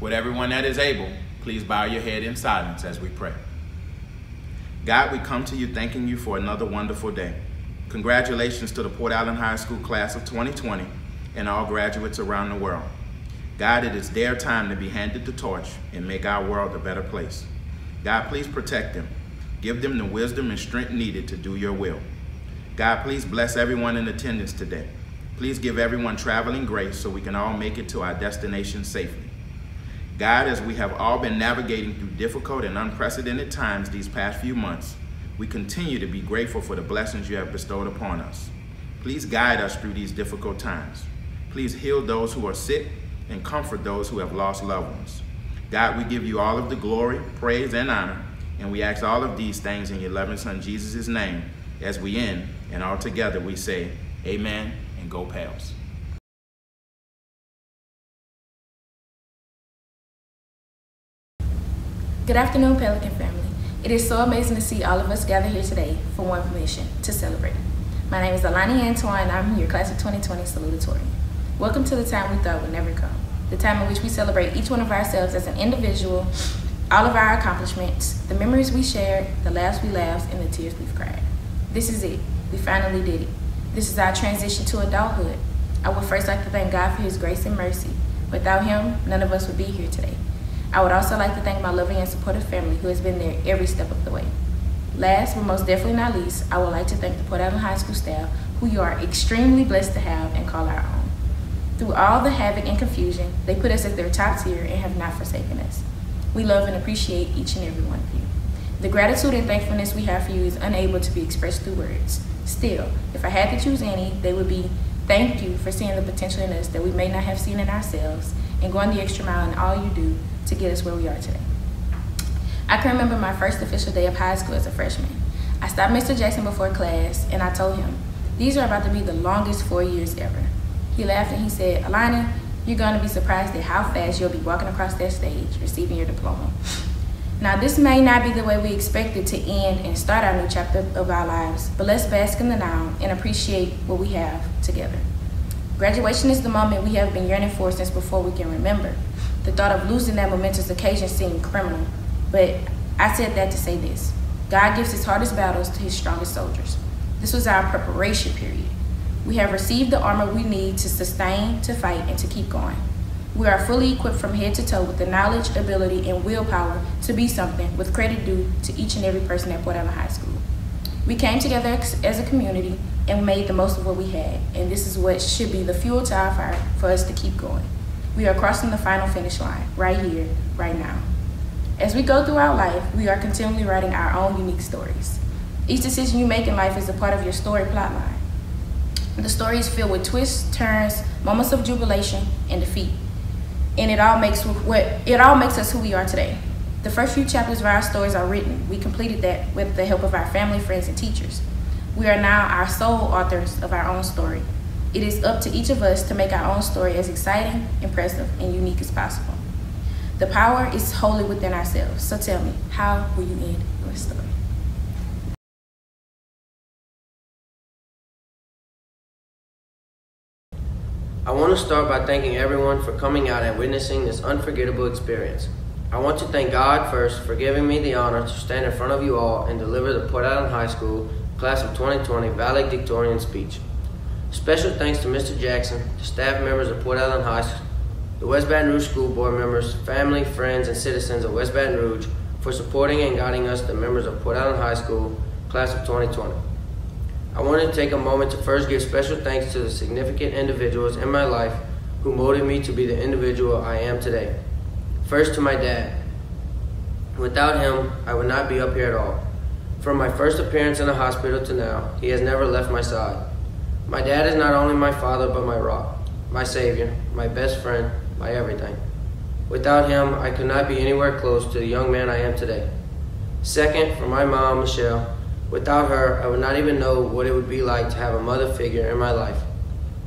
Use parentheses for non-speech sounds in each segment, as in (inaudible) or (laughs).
Would everyone that is able, please bow your head in silence as we pray. God, we come to you thanking you for another wonderful day. Congratulations to the Port Allen High School class of 2020 and all graduates around the world. God, it is their time to be handed the torch and make our world a better place. God, please protect them. Give them the wisdom and strength needed to do your will. God, please bless everyone in attendance today. Please give everyone traveling grace so we can all make it to our destination safely. God, as we have all been navigating through difficult and unprecedented times these past few months, we continue to be grateful for the blessings you have bestowed upon us. Please guide us through these difficult times. Please heal those who are sick and comfort those who have lost loved ones. God, we give you all of the glory, praise, and honor, and we ask all of these things in your loving Son Jesus' name as we end, and all together we say, Amen and go Pals. Good afternoon, Pelican family. It is so amazing to see all of us gather here today for one mission, to celebrate. My name is Alani Antoine, and I'm your class of 2020 salutatorian. Welcome to the time we thought would never come, the time in which we celebrate each one of ourselves as an individual, all of our accomplishments, the memories we shared, the laughs we laughed, and the tears we've cried. This is it. We finally did it. This is our transition to adulthood. I would first like to thank God for his grace and mercy. Without him, none of us would be here today. I would also like to thank my loving and supportive family who has been there every step of the way. Last but most definitely not least, I would like to thank the Port Allen High School staff who you are extremely blessed to have and call our own. Through all the havoc and confusion, they put us at their top tier and have not forsaken us. We love and appreciate each and every one of you. The gratitude and thankfulness we have for you is unable to be expressed through words. Still, if I had to choose any, they would be thank you for seeing the potential in us that we may not have seen in ourselves and going the extra mile in all you do to get us where we are today. I can remember my first official day of high school as a freshman. I stopped Mr. Jackson before class and I told him, these are about to be the longest four years ever. He laughed and he said, Alina, you're going to be surprised at how fast you'll be walking across that stage receiving your diploma. Now, this may not be the way we expected to end and start our new chapter of our lives, but let's bask in the now and appreciate what we have together. Graduation is the moment we have been yearning for since before we can remember. The thought of losing that momentous occasion seemed criminal, but I said that to say this. God gives his hardest battles to his strongest soldiers. This was our preparation period. We have received the armor we need to sustain, to fight, and to keep going. We are fully equipped from head to toe with the knowledge, ability, and willpower to be something with credit due to each and every person at Port Allen High School. We came together as a community and made the most of what we had, and this is what should be the fuel to our fire for us to keep going. We are crossing the final finish line, right here, right now. As we go through our life, we are continually writing our own unique stories. Each decision you make in life is a part of your story plotline. The story is filled with twists, turns, moments of jubilation, and defeat. And it all makes what it all makes us who we are today. The first few chapters of our stories are written. We completed that with the help of our family, friends, and teachers. We are now our sole authors of our own story. It is up to each of us to make our own story as exciting, impressive, and unique as possible. The power is wholly within ourselves. So tell me, how will you end your story? I want to start by thanking everyone for coming out and witnessing this unforgettable experience. I want to thank God first for giving me the honor to stand in front of you all and deliver the Port Allen High School Class of 2020 valedictorian speech. Special thanks to Mr. Jackson, the staff members of Port Allen High School, the West Baton Rouge School Board members, family, friends, and citizens of West Baton Rouge for supporting and guiding us, the members of Port Allen High School Class of 2020. I want to take a moment to first give special thanks to the significant individuals in my life who molded me to be the individual I am today. First to my dad. Without him, I would not be up here at all. From my first appearance in the hospital to now, he has never left my side. My dad is not only my father, but my rock, my savior, my best friend, my everything. Without him, I could not be anywhere close to the young man I am today. Second, for my mom, Michelle. Without her, I would not even know what it would be like to have a mother figure in my life.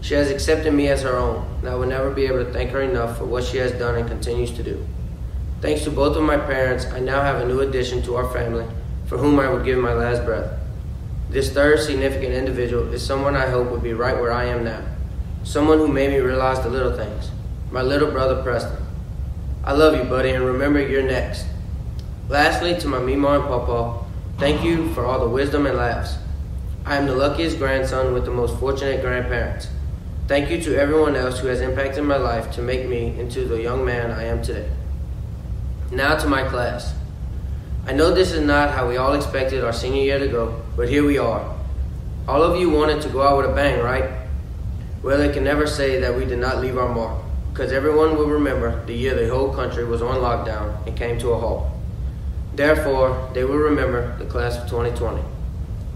She has accepted me as her own, and I will never be able to thank her enough for what she has done and continues to do. Thanks to both of my parents, I now have a new addition to our family, for whom I would give my last breath. This third significant individual is someone I hope would be right where I am now. Someone who made me realize the little things. My little brother Preston. I love you, buddy, and remember you're next. Lastly, to my Mima and Papa, thank you for all the wisdom and laughs. I am the luckiest grandson with the most fortunate grandparents. Thank you to everyone else who has impacted my life to make me into the young man I am today. Now to my class. I know this is not how we all expected our senior year to go, but here we are. All of you wanted to go out with a bang, right? Well, they can never say that we did not leave our mark, because everyone will remember the year the whole country was on lockdown and came to a halt. Therefore, they will remember the class of 2020.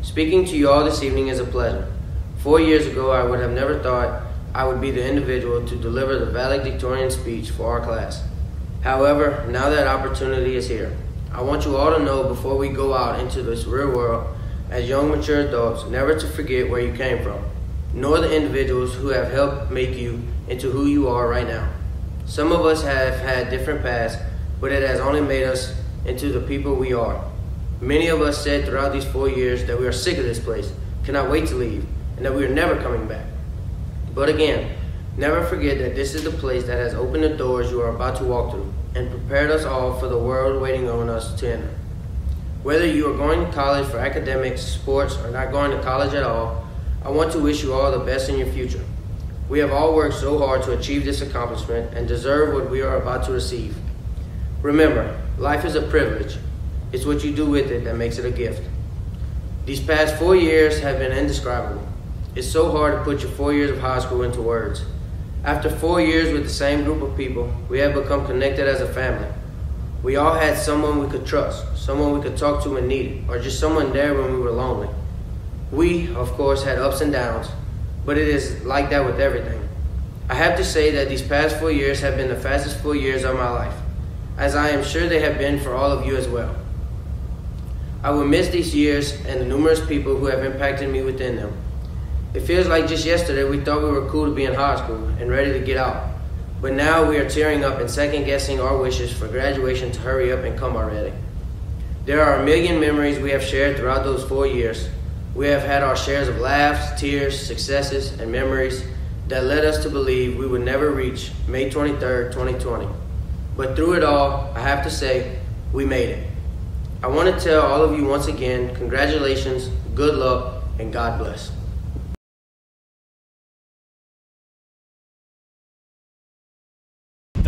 Speaking to you all this evening is a pleasure. Four years ago, I would have never thought I would be the individual to deliver the valedictorian speech for our class. However, now that opportunity is here, I want you all to know before we go out into this real world as young, mature adults, never to forget where you came from, nor the individuals who have helped make you into who you are right now. Some of us have had different paths, but it has only made us into the people we are. Many of us said throughout these four years that we are sick of this place, cannot wait to leave, and that we are never coming back. But again, never forget that this is the place that has opened the doors you are about to walk through and prepared us all for the world waiting on us to enter. Whether you are going to college for academics, sports, or not going to college at all, I want to wish you all the best in your future. We have all worked so hard to achieve this accomplishment and deserve what we are about to receive. Remember, life is a privilege. It's what you do with it that makes it a gift. These past four years have been indescribable. It's so hard to put your four years of high school into words. After four years with the same group of people, we have become connected as a family. We all had someone we could trust, someone we could talk to when needed, or just someone there when we were lonely. We, of course, had ups and downs, but it is like that with everything. I have to say that these past four years have been the fastest four years of my life, as I am sure they have been for all of you as well. I will miss these years and the numerous people who have impacted me within them. It feels like just yesterday we thought we were cool to be in high school and ready to get out. But now we are tearing up and second guessing our wishes for graduation to hurry up and come already. There are a million memories we have shared throughout those four years. We have had our shares of laughs, tears, successes, and memories that led us to believe we would never reach May 23rd, 2020. But through it all, I have to say, we made it. I want to tell all of you once again, congratulations, good luck, and God bless.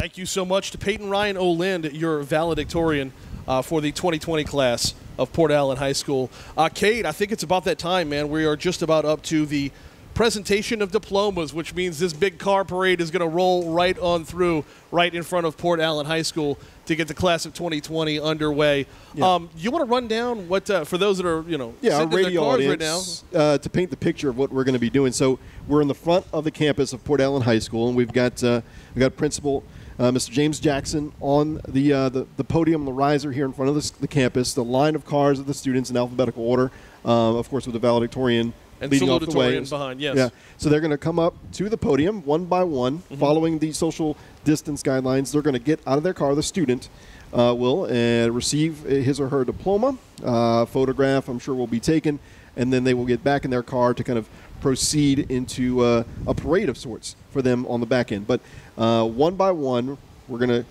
Thank you so much to Peyton Ryan Olind, your valedictorian uh, for the 2020 class of Port Allen High School. Uh, Kate, I think it's about that time, man. We are just about up to the presentation of diplomas, which means this big car parade is going to roll right on through, right in front of Port Allen High School to get the class of 2020 underway. Yeah. Um, you want to run down what uh, for those that are you know yeah, our sitting in their radio audience right now? uh, to paint the picture of what we're going to be doing. So we're in the front of the campus of Port Allen High School, and we've got uh, we've got Principal uh, Mr. James Jackson on the, uh, the the podium, the riser here in front of the, the campus. The line of cars of the students in alphabetical order, um, of course, with the valedictorian And leading off the way. behind, yes. Yeah. So they're going to come up to the podium one by one, Mm-hmm. following the social distance guidelines. They're going to get out of their car. The student uh, will and receive his or her diploma. Uh, photograph, I'm sure, will be taken, and then they will get back in their car to kind of proceed into uh, a parade of sorts for them on the back end. But uh, one by one, we're going to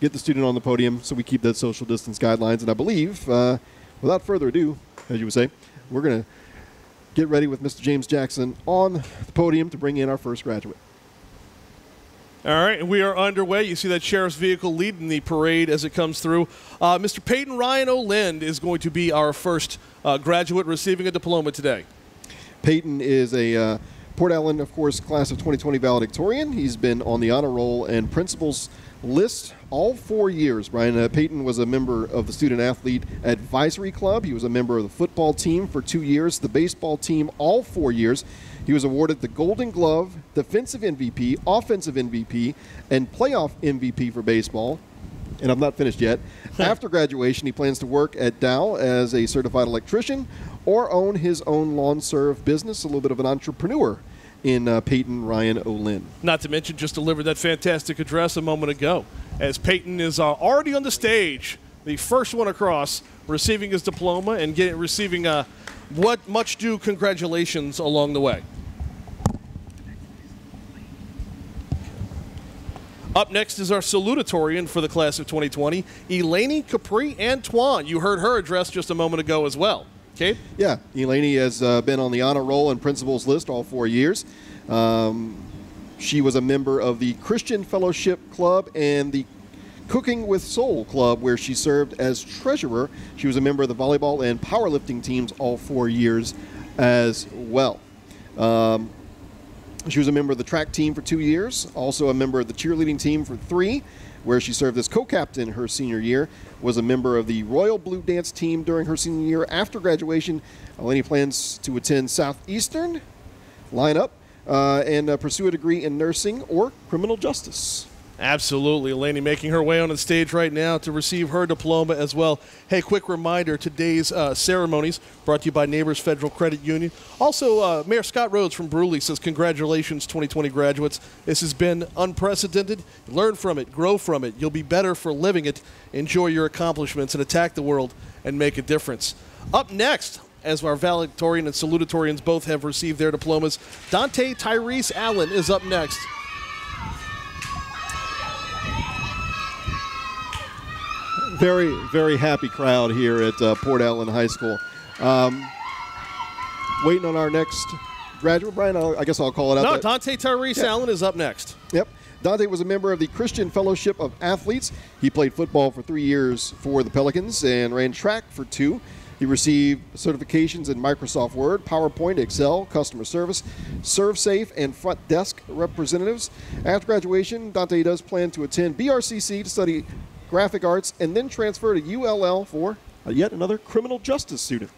get the student on the podium so we keep that social distance guidelines. And I believe, uh, without further ado, as you would say, we're going to get ready with Mr. James Jackson on the podium to bring in our first graduate. All right, and we are underway. You see that sheriff's vehicle leading the parade as it comes through. Uh, Mr. Peyton Ryan Olind is going to be our first uh, graduate receiving a diploma today. Peyton is a uh, Port Allen, of course, class of 2020 valedictorian. He's been on the honor roll and principals list all four years. Brian uh, Peyton was a member of the Student Athlete Advisory Club. He was a member of the football team for two years, the baseball team all four years. He was awarded the Golden Glove, Defensive MVP, Offensive MVP, and Playoff MVP for baseball and I'm not finished yet. (laughs) After graduation, he plans to work at Dow as a certified electrician or own his own lawn serve business, a little bit of an entrepreneur in uh, Peyton Ryan Olin. Not to mention, just delivered that fantastic address a moment ago. As Peyton is uh, already on the stage, the first one across, receiving his diploma and receiving uh, what much due congratulations along the way. Up next is our salutatorian for the class of 2020, Eleni Capri Antoine. You heard her address just a moment ago as well. Kate? Yeah, Eleni has uh, been on the honor roll and principals list all four years. Um, she was a member of the Christian Fellowship Club and the Cooking with Soul Club, where she served as treasurer. She was a member of the volleyball and powerlifting teams all four years as well. Um, she was a member of the track team for two years, also a member of the cheerleading team for three, where she served as co-captain her senior year. Was a member of the Royal Blue Dance team during her senior year. After graduation, Eleni plans to attend Southeastern, Lion Up, uh, and uh, pursue a degree in nursing or criminal justice. Absolutely. Eleni making her way on the stage right now to receive her diploma as well. Hey, quick reminder today's uh, ceremonies brought to you by Neighbors Federal Credit Union. Also, uh, Mayor Scott Rhodes from Brusly says, Congratulations, 2020 graduates. This has been unprecedented. Learn from it, grow from it. You'll be better for living it. Enjoy your accomplishments and attack the world and make a difference. Up next, as our valedictorian and salutatorians both have received their diplomas, Dante Tyrese Allen is up next. Very, very happy crowd here at uh, Port Allen High School. Um, waiting on our next graduate, Brian. I'll, i guess I'll call it out. No, that- Dante Tyrese Yeah. Allen is up next. Yep. Dante was a member of the Christian Fellowship of Athletes. He played football for three years for the Pelicans and ran track for two. He received certifications in Microsoft Word, PowerPoint, Excel, customer service, ServSafe, and front desk representatives. After graduation, Dante does plan to attend BRCC to study graphic arts and then transfer to ULL for uh, yet another criminal justice student.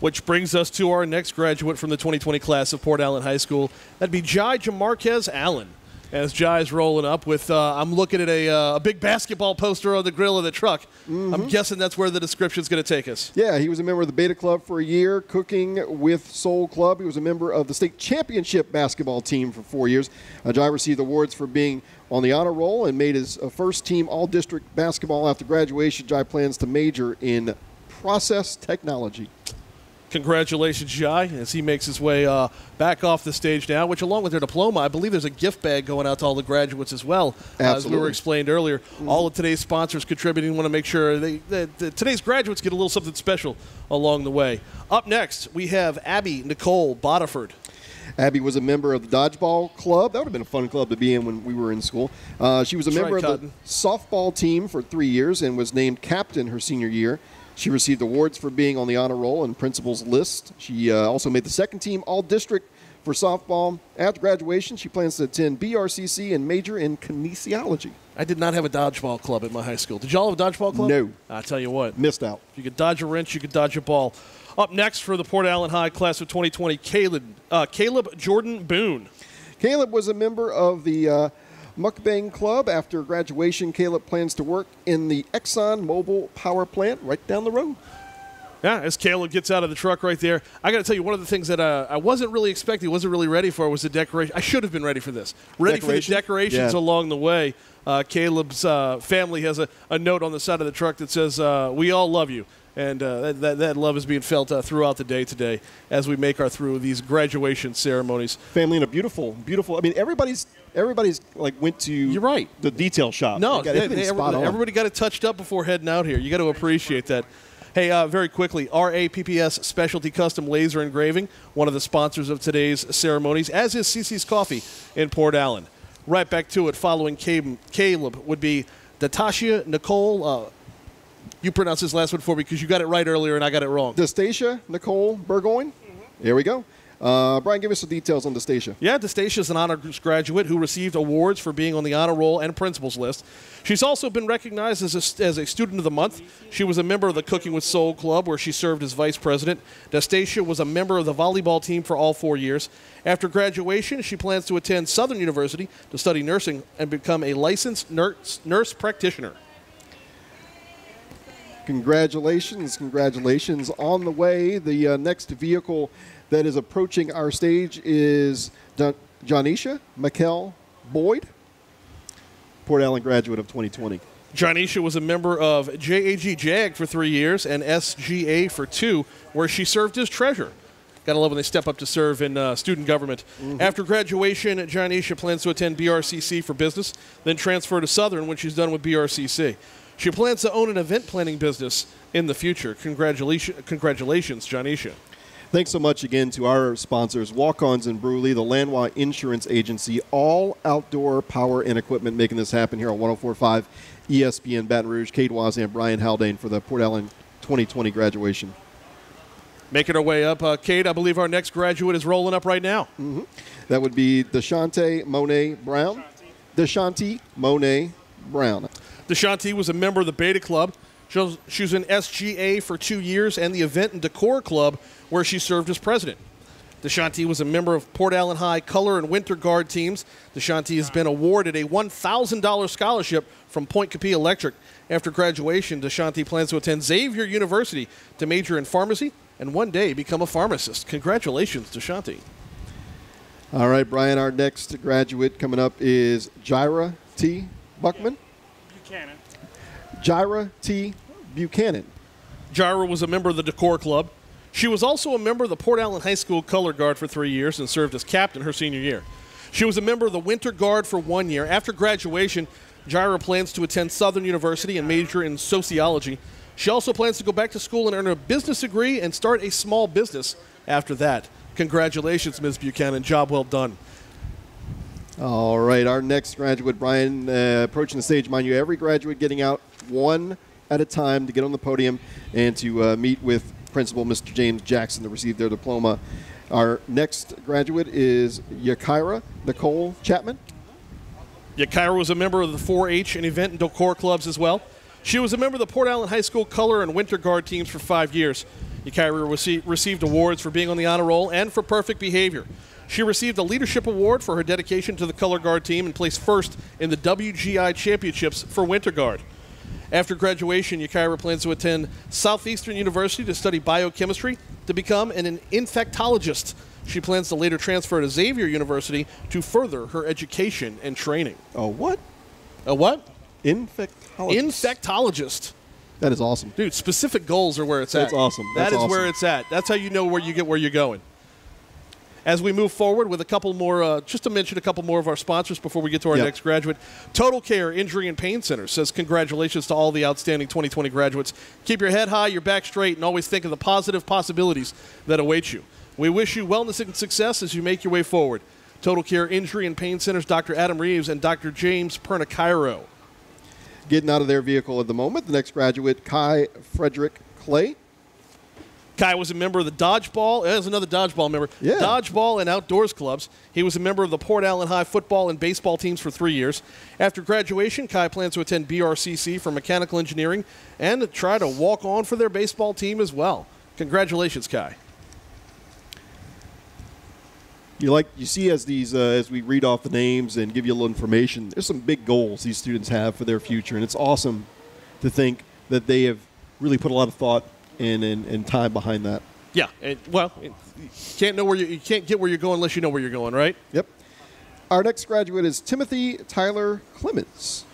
Which brings us to our next graduate from the 2020 class of Port Allen High School. That'd be Jai Jamarquez Allen. As Jai's rolling up with, uh, I'm looking at a, uh, a big basketball poster on the grill of the truck. I'm guessing that's where the description's going to take us. Yeah, he was a member of the Beta Club for a year, cooking with Soul Club. He was a member of the state championship basketball team for four years. Uh, Jai received awards for being on the honor roll and made his uh, first team all district basketball after graduation. Jai plans to major in process technology. Congratulations, Jai, as he makes his way uh, back off the stage now, which, along with their diploma, I believe there's a gift bag going out to all the graduates as well. Uh, as we were explained earlier, all of today's sponsors contributing want to make sure they, that, that today's graduates get a little something special along the way. Up next, we have Abby Nicole Bodiford. Abby was a member of the dodgeball club. That would have been a fun club to be in when we were in school. Uh, she was a That's member right, of the softball team for three years and was named captain her senior year. She received awards for being on the honor roll and principal's list. She uh, also made the second team all district for softball. After graduation, she plans to attend BRCC and major in kinesiology. I did not have a dodgeball club at my high school. Did y'all have a dodgeball club? No. I tell you what, Missed out. If you could dodge a wrench, you could dodge a ball. Up next for the Port Allen High class of 2020, Caleb, uh, Caleb Jordan Boone. Caleb was a member of the uh, Mukbang Club. After graduation, Caleb plans to work in the Exxon Mobil power plant right down the road. Yeah, as Caleb gets out of the truck right there, I got to tell you, one of the things that uh, I wasn't really expecting, wasn't really ready for, was the decoration. I should have been ready for this. Ready for the decorations Yeah. along the way. Uh, Caleb's uh, family has a, a note on the side of the truck that says, uh, "We all love you," and uh, that, that love is being felt uh, throughout the day today as we make our through these graduation ceremonies. family in a beautiful, beautiful. I mean, everybody's everybody's like went to. You're right. The detail shop. No, got they- they- spot on. everybody got it touched up before heading out here. You got to appreciate that. Hey, uh, very quickly, RAPPS Specialty Custom Laser Engraving, one of the sponsors of today's ceremonies, as is CC's Coffee in Port Allen. Right back to it, following Caleb, Caleb would be Natasha Nicole. You pronounce this last one for me because you got it right earlier and I got it wrong. Destacia Nicole Burgoyne. There we go. Uh, Brian, give us some details on Destacia. Yeah, DeStacia is an honors graduate who received awards for being on the honor roll and principals list. She's also been recognized as a, as a student of the month. She was a member of the Cooking with Soul Club, where she served as vice president. DeStacia was a member of the volleyball team for all four years. After graduation, she plans to attend Southern University to study nursing and become a licensed nurse, nurse practitioner. Congratulations, congratulations. On the way, the uh, next vehicle that is approaching our stage is Don- Jonisha McKell Boyd, Port Allen graduate of 2020. Jonisha was a member of JAG JAG for three years and SGA for two, where she served as treasurer. Gotta love when they step up to serve in uh, student government. After graduation, Janisha plans to attend BRCC for business, then transfer to Southern when she's done with BRCC. She plans to own an event planning business in the future. Congratulations, congratulations, Janisha. Thanks so much again to our sponsors, Walk Ons and Brusly, the Landwa Insurance Agency, all outdoor power and equipment making this happen here on 1045 ESPN Baton Rouge. Kate Waz and Brian Haldane for the Port Allen 2020 graduation. Making our way up, uh, Kate. I believe our next graduate is rolling up right now. That would be Deshante Monet Brown. Deshanti Monet Brown. Deshanti was a member of the Beta Club. She was, in SGA for two years and the Event and Decor Club, where she served as president. Deshanti was a member of Port Allen High Color and Winter Guard teams. Deshanti has been awarded a $1,000 scholarship from Pointe Coupee Electric. After graduation, Deshanti plans to attend Xavier University to major in pharmacy and one day become a pharmacist. Congratulations, Deshanti. All right, Brian, our next graduate coming up is Jira T. Buckman. Jira T. Buchanan. Jira was a member of the Decor Club. She was also a member of the Port Allen High School Color Guard for three years and served as captain her senior year. She was a member of the Winter Guard for one year. After graduation, Jira plans to attend Southern University and major in sociology. She also plans to go back to school and earn a business degree and start a small business after that. Congratulations, Ms. Buchanan. Job well done. All right, our next graduate, Brian, uh, approaching the stage. Mind you, every graduate getting out one at a time to get on the podium and to uh, meet with Principal Mr. James Jackson to receive their diploma. Our next graduate is Yakira Nicole Chapman. Yakira was a member of the 4-H and event and decor clubs as well. She was a member of the Port Allen High School Color and Winter Guard teams for five years. Yakira received awards for being on the honor roll and for perfect behavior. She received a leadership award for her dedication to the Color Guard team and placed first in the WGI Championships for Winter Guard. After graduation, Yakira plans to attend Southeastern University to study biochemistry to become an infectologist. She plans to later transfer to Xavier University to further her education and training. Oh, what? A what? Infectologist. Infectologist. That is awesome. Dude, specific goals are where it's That's at. That's awesome. That That's is where it's at. That's how you know where you get where you're going. As we move forward with a couple more, uh, just to mention a couple more of our sponsors before we get to our Yep. next graduate. Total Care Injury and Pain Center says congratulations to all the outstanding 2020 graduates. Keep your head high, your back straight, and always think of the positive possibilities that await you. We wish you wellness and success as you make your way forward. Total Care Injury and Pain Centers, Dr. Adam Reeves and Dr. James Pernicairo. Getting out of their vehicle at the moment. The next graduate, Kai Frederick Clay. Kai was a member of the dodgeball. There's another dodgeball member. Yeah. Dodgeball and outdoors clubs. He was a member of the Port Allen High football and baseball teams for three years. After graduation, Kai plans to attend BRCC for mechanical engineering and try to walk on for their baseball team as well. Congratulations, Kai. You like you see as these uh, as we read off the names and give you a little information. There's some big goals these students have for their future, and it's awesome to think that they have really put a lot of thought and and, and time behind that. Yeah. And, well, it- you can't know where you, you can't get where you're going unless you know where you're going, right? Yep. Our next graduate is Timothy Tyler Clemens.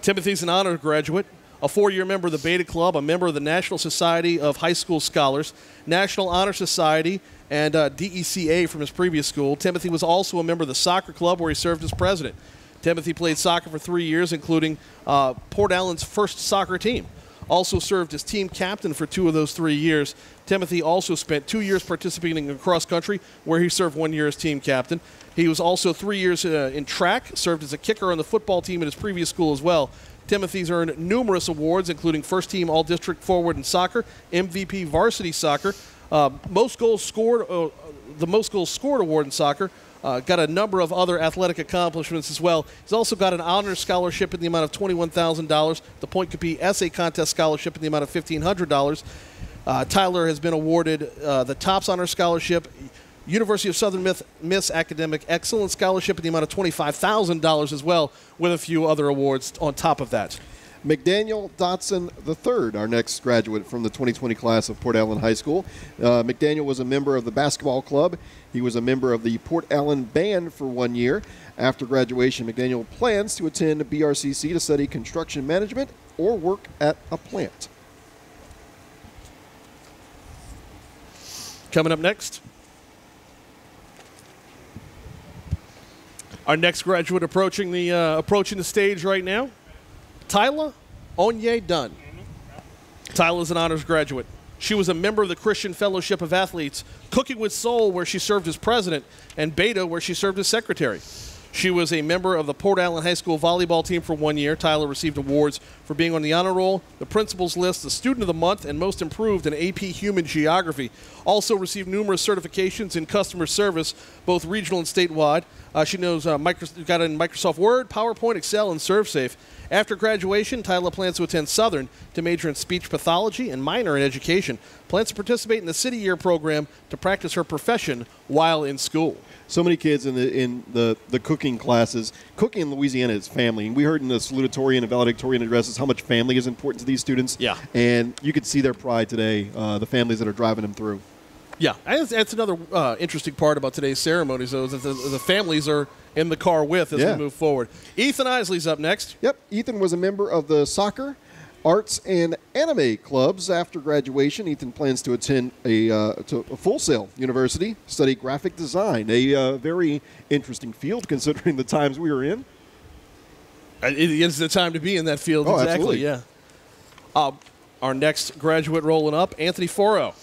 Timothy's an honor graduate, a four year member of the Beta Club, a member of the National Society of High School Scholars, National Honor Society, and uh, DECA from his previous school. Timothy was also a member of the soccer club where he served as president. Timothy played soccer for three years, including uh, Port Allen's first soccer team. Also served as team captain for two of those three years. Timothy also spent two years participating in cross country, where he served one year as team captain. He was also three years uh, in track, served as a kicker on the football team at his previous school as well. Timothy's earned numerous awards, including first team All District forward in soccer, MVP varsity soccer, uh, most goals scored, uh, the most goals scored award in soccer. Uh, got a number of other athletic accomplishments as well. He's also got an honor scholarship in the amount of $21,000, the Pointe Coupee Essay Contest scholarship in the amount of $1,500. Uh, Tyler has been awarded uh, the TOPS Honor Scholarship, University of Southern Miss, Miss Academic Excellence Scholarship in the amount of $25,000 as well, with a few other awards on top of that. McDaniel Dotson III, our next graduate from the 2020 class of Port Allen High School. Uh, McDaniel was a member of the basketball club. He was a member of the Port Allen Band for one year. After graduation, McDaniel plans to attend BRCC to study construction management or work at a plant. Coming up next, our next graduate approaching the uh, approaching the stage right now. Tyla Onye Dunn. Tyla is an honors graduate. She was a member of the Christian Fellowship of Athletes, Cooking with Soul, where she served as president, and Beta, where she served as secretary. She was a member of the Port Allen High School volleyball team for one year. Tyler received awards for being on the honor roll, the principal's list, the student of the month, and most improved in AP Human Geography. Also received numerous certifications in customer service, both regional and statewide. Uh, she knows uh, got in Microsoft Word, PowerPoint, Excel, and ServSafe. After graduation, Tyler plans to attend Southern to major in speech pathology and minor in education. Plans to participate in the City Year program to practice her profession while in school so many kids in the in the, the cooking classes. Cooking in Louisiana is family, and we heard in the salutatorian and valedictorian addresses how much family is important to these students. Yeah, and you could see their pride today. Uh, the families that are driving them through. Yeah, that's, that's another uh, interesting part about today's ceremonies, though, is that the, the families are in the car with as yeah. we move forward. Ethan Isley's up next. Yep, Ethan was a member of the soccer arts and anime clubs. After graduation, Ethan plans to attend a, uh, to a Full Sail University, study graphic design, a uh, very interesting field (laughs) considering the times we are in. Uh, it is the time to be in that field. Oh, exactly. Absolutely. Yeah. Uh, our next graduate rolling up, Anthony Foro.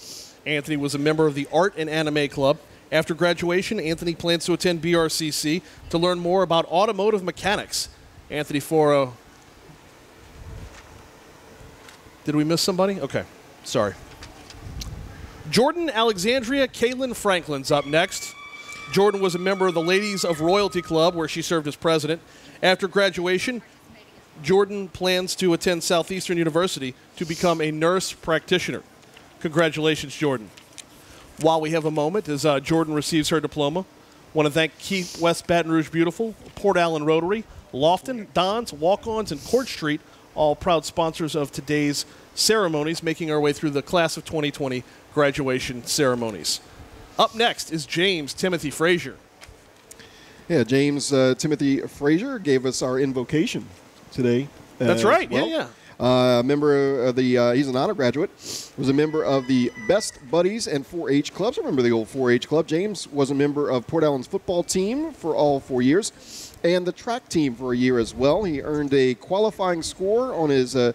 Anthony was a member of the Art and Anime Club. After graduation, Anthony plans to attend BRCC to learn more about automotive mechanics. Anthony Foro did we miss somebody? Okay. Sorry. Jordan Alexandria Kaylin Franklin's up next. Jordan was a member of the Ladies of Royalty Club, where she served as president. After graduation, Jordan plans to attend Southeastern University to become a nurse practitioner. Congratulations, Jordan. While we have a moment, as uh, Jordan receives her diploma, want to thank Keep West Baton Rouge Beautiful, Port Allen Rotary, Lofton, Don's, Walk-Ons, and Court Street all proud sponsors of today's ceremonies, making our way through the class of 2020 graduation ceremonies. Up next is James Timothy Frazier. Yeah, James uh, Timothy Frazier gave us our invocation today. That's right. Well. Yeah, yeah. Uh, member of the, uh, he's an honor graduate, was a member of the Best Buddies and 4-H clubs. I remember the old 4-H club. James was a member of Port Allen's football team for all four years and the track team for a year as well. He earned a qualifying score on his uh,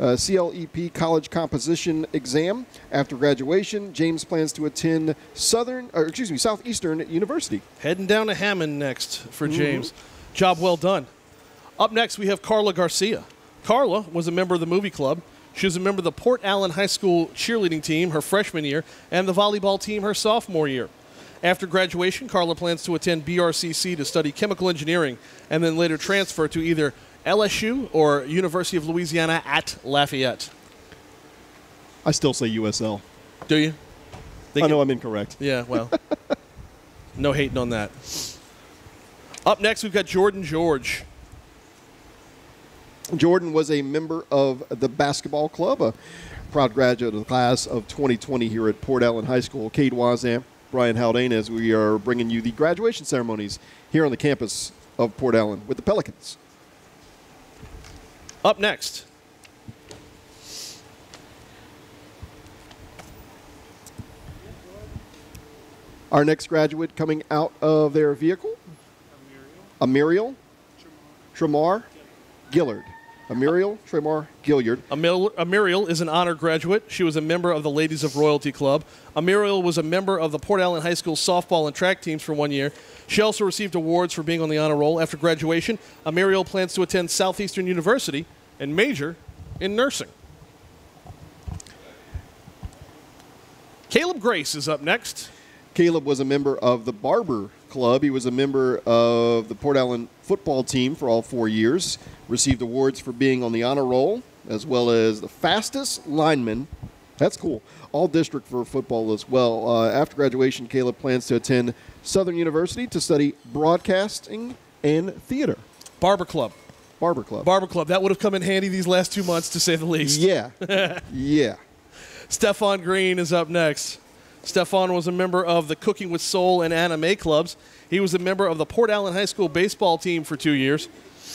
uh, CLEP college composition exam. After graduation, James plans to attend Southern, or excuse me, Southeastern University. Heading down to Hammond next for mm-hmm. James. Mm-hmm. Job well done. Up next, we have Carla Garcia. Carla was a member of the movie club. She was a member of the Port Allen High School cheerleading team her freshman year and the volleyball team her sophomore year. After graduation, Carla plans to attend BRCC to study chemical engineering and then later transfer to either LSU or University of Louisiana at Lafayette. I still say USL. Do you? They I know I'm incorrect. Yeah, well, (laughs) no hating on that. Up next, we've got Jordan George. Jordan was a member of the basketball club, a proud graduate of the class of 2020 here at Port Allen High School. Cade Wazam Brian Haldane as we are bringing you the graduation ceremonies here on the campus of Port Allen with the Pelicans. Up next. Our next graduate coming out of their vehicle, Amiriel Tremar Gillard. Amiriel Tremar Gilliard. Amiriel is an honor graduate. She was a member of the Ladies of Royalty Club. Amiriel was a member of the Port Allen High School softball and track teams for one year. She also received awards for being on the honor roll. After graduation, Amiriel plans to attend Southeastern University and major in nursing. Caleb Grace is up next. Caleb was a member of the Barber Club. He was a member of the Port Allen football team for all four years. Received awards for being on the honor roll, as well as the fastest lineman. That's cool. All district for football as well. Uh, after graduation, Caleb plans to attend Southern University to study broadcasting and theater. Barber Club. Barber Club. Barber Club. That would have come in handy these last two months, to say the least. Yeah. (laughs) yeah. Stefan Green is up next. Stefan was a member of the Cooking with Soul and Anime clubs. He was a member of the Port Allen High School baseball team for two years.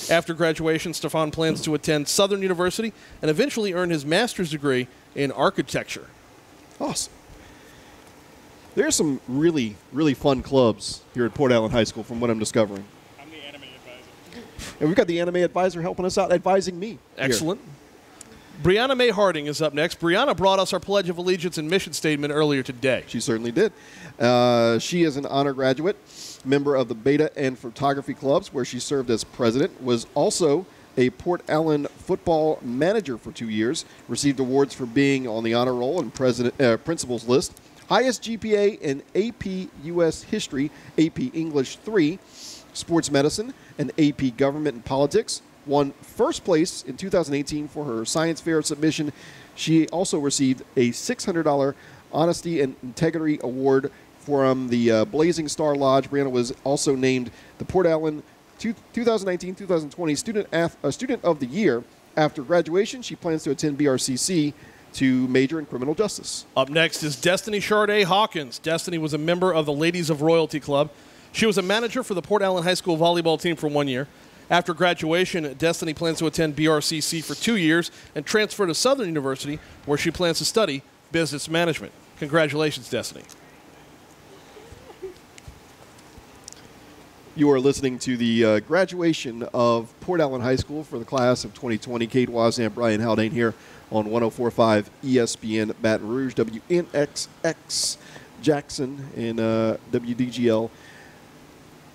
After graduation, Stefan plans to attend Southern University and eventually earn his master's degree in architecture. Awesome. There's some really, really fun clubs here at Port Allen High School from what I'm discovering. I'm the anime advisor. And we've got the anime advisor helping us out, advising me. here. Brianna May Harding is up next. Brianna brought us our Pledge of Allegiance and mission statement earlier today. She certainly did. Uh, she is an honor graduate, member of the Beta and Photography Clubs, where she served as president, was also a Port Allen football manager for two years, received awards for being on the honor roll and president, uh, principals list, highest GPA in AP US History, AP English 3, Sports Medicine, and AP Government and Politics. Won first place in 2018 for her science fair submission. She also received a $600 Honesty and Integrity Award from the uh, Blazing Star Lodge. Brianna was also named the Port Allen 2019-2020 Student, Ath- uh, Student of the Year. After graduation, she plans to attend BRCC to major in criminal justice. Up next is Destiny Charday Hawkins. Destiny was a member of the Ladies of Royalty Club. She was a manager for the Port Allen High School volleyball team for one year. After graduation, Destiny plans to attend BRCC for two years and transfer to Southern University, where she plans to study business management. Congratulations, Destiny. You are listening to the uh, graduation of Port Allen High School for the class of 2020. Kate Wazan, Brian Haldane here on 1045 ESPN Baton Rouge, WNXX Jackson, and uh, WDGL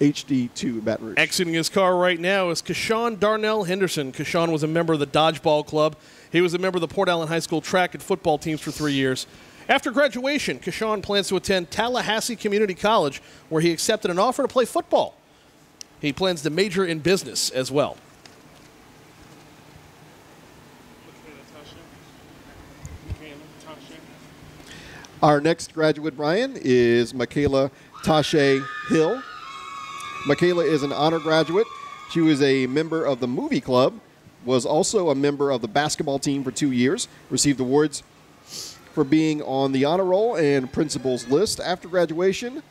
HD2 Baton Rouge. Exiting his car right now is Kashawn Darnell Henderson. Kashawn was a member of the Dodgeball Club. He was a member of the Port Allen High School track and football teams for three years. After graduation, Kashawn plans to attend Tallahassee Community College, where he accepted an offer to play football. He plans to major in business as well. Our next graduate, Brian, is Michaela Tashe Hill. Michaela is an honor graduate. She was a member of the movie club, was also a member of the basketball team for two years, received awards for being on the honor roll and principals list. After graduation,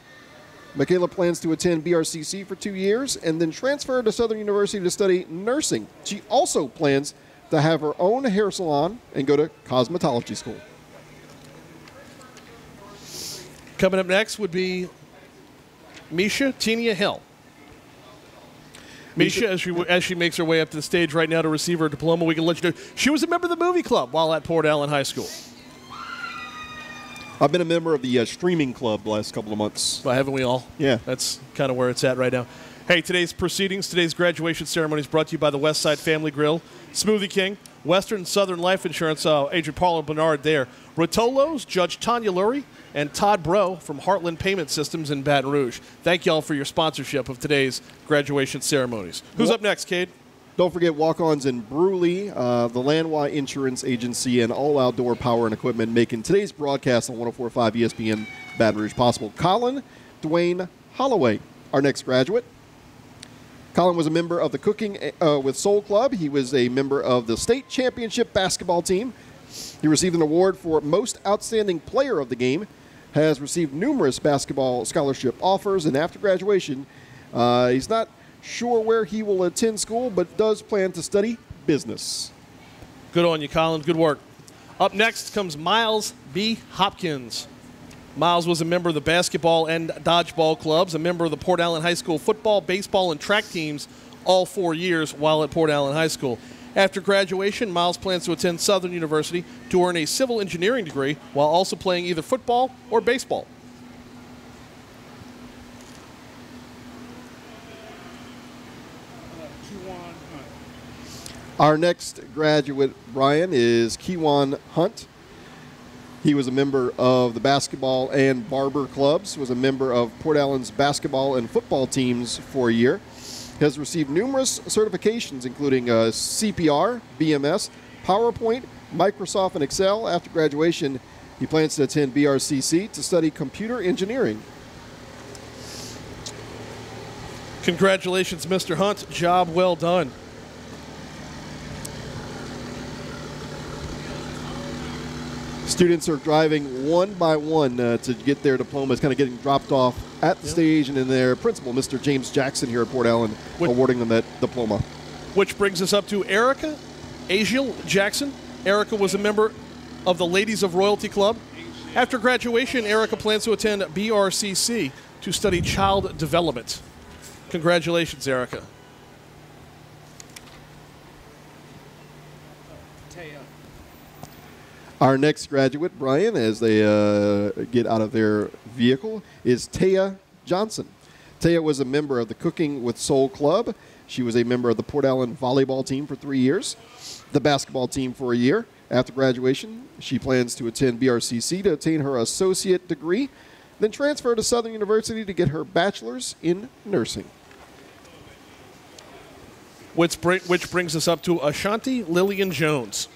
Michaela plans to attend BRCC for two years and then transfer to Southern University to study nursing. She also plans to have her own hair salon and go to cosmetology school. Coming up next would be Misha Tenia Hill. Misha, as she, as she makes her way up to the stage right now to receive her diploma, we can let you know she was a member of the movie club while at Port Allen High School. I've been a member of the uh, streaming club the last couple of months. Well, haven't we all? Yeah. That's kind of where it's at right now. Hey, today's proceedings, today's graduation ceremony is brought to you by the Westside Family Grill, Smoothie King, Western Southern Life Insurance, uh, Agent Paula Bernard there, Rotolo's, Judge Tanya Lurie, and Todd Bro from Heartland Payment Systems in Baton Rouge. Thank you all for your sponsorship of today's graduation ceremonies. Who's Well- up next, Cade? Don't forget walk-ons in Brusly, uh, the Landwy Insurance Agency, and All Outdoor Power and Equipment making today's broadcast on 104.5 ESPN Baton Rouge possible. Colin Dwayne Holloway, our next graduate. Colin was a member of the Cooking uh, with Soul Club. He was a member of the state championship basketball team. He received an award for most outstanding player of the game. Has received numerous basketball scholarship offers, and after graduation, uh, he's not sure where he will attend school, but does plan to study business. Good on you, Colin. Good work. Up next comes Miles B. Hopkins. Miles was a member of the basketball and dodgeball clubs, a member of the Port Allen High School football, baseball, and track teams all four years while at Port Allen High School. After graduation, Miles plans to attend Southern University to earn a civil engineering degree while also playing either football or baseball. Our next graduate, Brian, is Kiwan Hunt. He was a member of the basketball and barber clubs, was a member of Port Allen's basketball and football teams for a year, has received numerous certifications, including uh, CPR, BMS, PowerPoint, Microsoft, and Excel. After graduation, he plans to attend BRCC to study computer engineering. Congratulations, Mr. Hunt. Job well done. Students are driving one by one uh, to get their diplomas, kind of getting dropped off at the stage, and in their principal, Mr. James Jackson, here at Port Allen, What- awarding them that diploma. which brings us up to Erica Asiel Jackson. Erica was a member of the Ladies of Royalty Club. After graduation, Erica plans to attend BRCC to study child development. Congratulations, Erica. Our next graduate, Brian, as they uh, get out of their vehicle, is Taya Johnson. Taya was a member of the Cooking with Soul Club. She was a member of the Port Allen volleyball team for three years, the basketball team for a year. After graduation, she plans to attend BRCC to attain her associate degree, then transfer to Southern University to get her bachelor's in nursing. Which, bring, which brings us up to Ashanti Lillian Jones.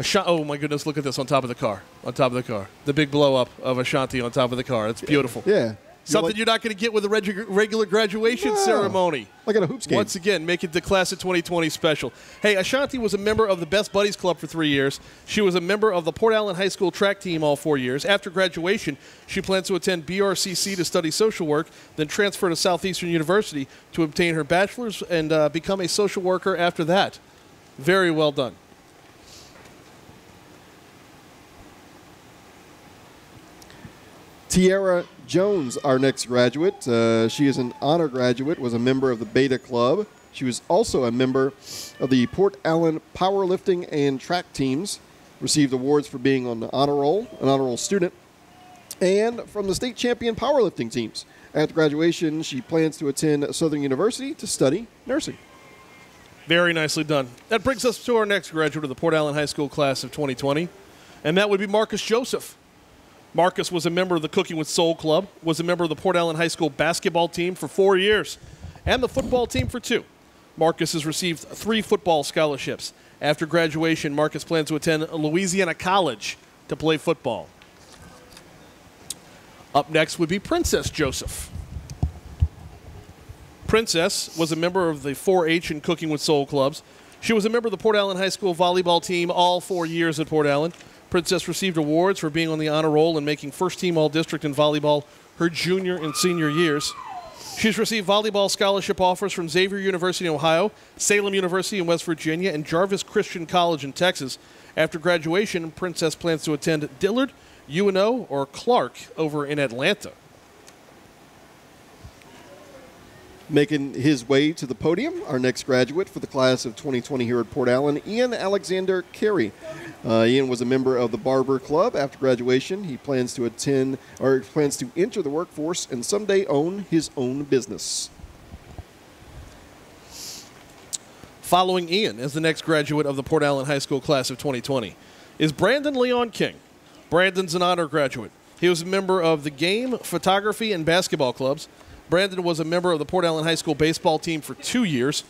Asha- oh my goodness, look at this on top of the car. On top of the car. The big blow up of Ashanti on top of the car. It's beautiful. Yeah. Something like, you're not going to get with a regu- regular graduation No. ceremony. like at a hoops game. Once again, make it the class of 2020 special. Hey, Ashanti was a member of the Best Buddies Club for three years. She was a member of the Port Allen High School track team all four years. After graduation, she plans to attend BRCC to study social work, then transfer to Southeastern University to obtain her bachelor's and uh, become a social worker after that. Very well done. Tiara Jones, our next graduate. Uh, she is an honor graduate, was a member of the Beta Club. She was also a member of the Port Allen powerlifting and track teams, received awards for being on the honor roll, an honor roll student, and from the state champion powerlifting teams. After graduation, she plans to attend Southern University to study nursing. Very nicely done. That brings us to our next graduate of the Port Allen High School class of 2020, and that would be Marcus Joseph. Marcus was a member of the Cooking with Soul Club, was a member of the Port Allen High School basketball team for four years, and the football team for two. Marcus has received three football scholarships. After graduation, Marcus plans to attend Louisiana College to play football. Up next would be Princess Joseph. Princess was a member of the 4 H and Cooking with Soul clubs. She was a member of the Port Allen High School volleyball team all four years at Port Allen. Princess received awards for being on the honor roll and making first team all district in volleyball her junior and senior years. She's received volleyball scholarship offers from Xavier University in Ohio, Salem University in West Virginia, and Jarvis Christian College in Texas. After graduation, Princess plans to attend Dillard, UNO, or Clark over in Atlanta. Making his way to the podium, our next graduate for the class of 2020 here at Port Allen, Ian Alexander Carey. Uh, Ian was a member of the Barber Club. After graduation, he plans to attend or plans to enter the workforce and someday own his own business. Following Ian as the next graduate of the Port Allen High School class of 2020 is Brandon Leon King. Brandon's an honor graduate. He was a member of the game, photography, and basketball clubs. Brandon was a member of the Port Allen High School baseball team for two years.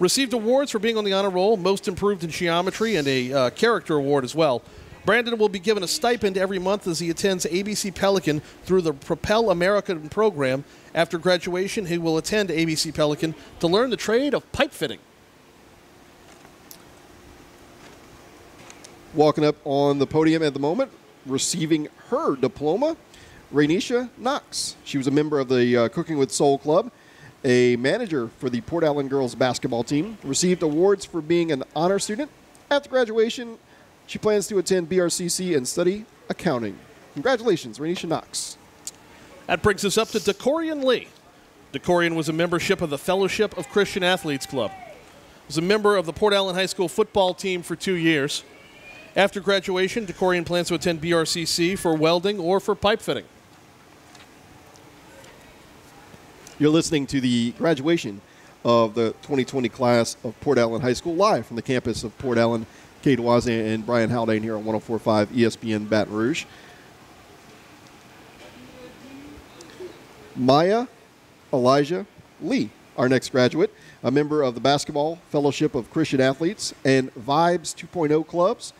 Received awards for being on the honor roll, most improved in geometry, and a uh, character award as well. Brandon will be given a stipend every month as he attends ABC Pelican through the Propel American program. After graduation, he will attend ABC Pelican to learn the trade of pipe fitting. Walking up on the podium at the moment, receiving her diploma, Rainisha Knox. She was a member of the uh, Cooking with Soul Club, a manager for the Port Allen girls basketball team, received awards for being an honor student. After graduation, she plans to attend BRCC and study accounting. Congratulations, Rainisha Knox. That brings us up to Decorian Lee. Decorian was a membership of the Fellowship of Christian Athletes Club. Was a member of the Port Allen High School football team for two years. After graduation, Decorian plans to attend BRCC for welding or for pipe fitting. You're listening to the graduation of the 2020 class of Port Allen High School live from the campus of Port Allen. Cade Wazan and Brian Haldane here on 1045 ESPN Baton Rouge. Maya Elijah Lee, our next graduate, a member of the Basketball Fellowship of Christian Athletes and Vibes 2.0 clubs.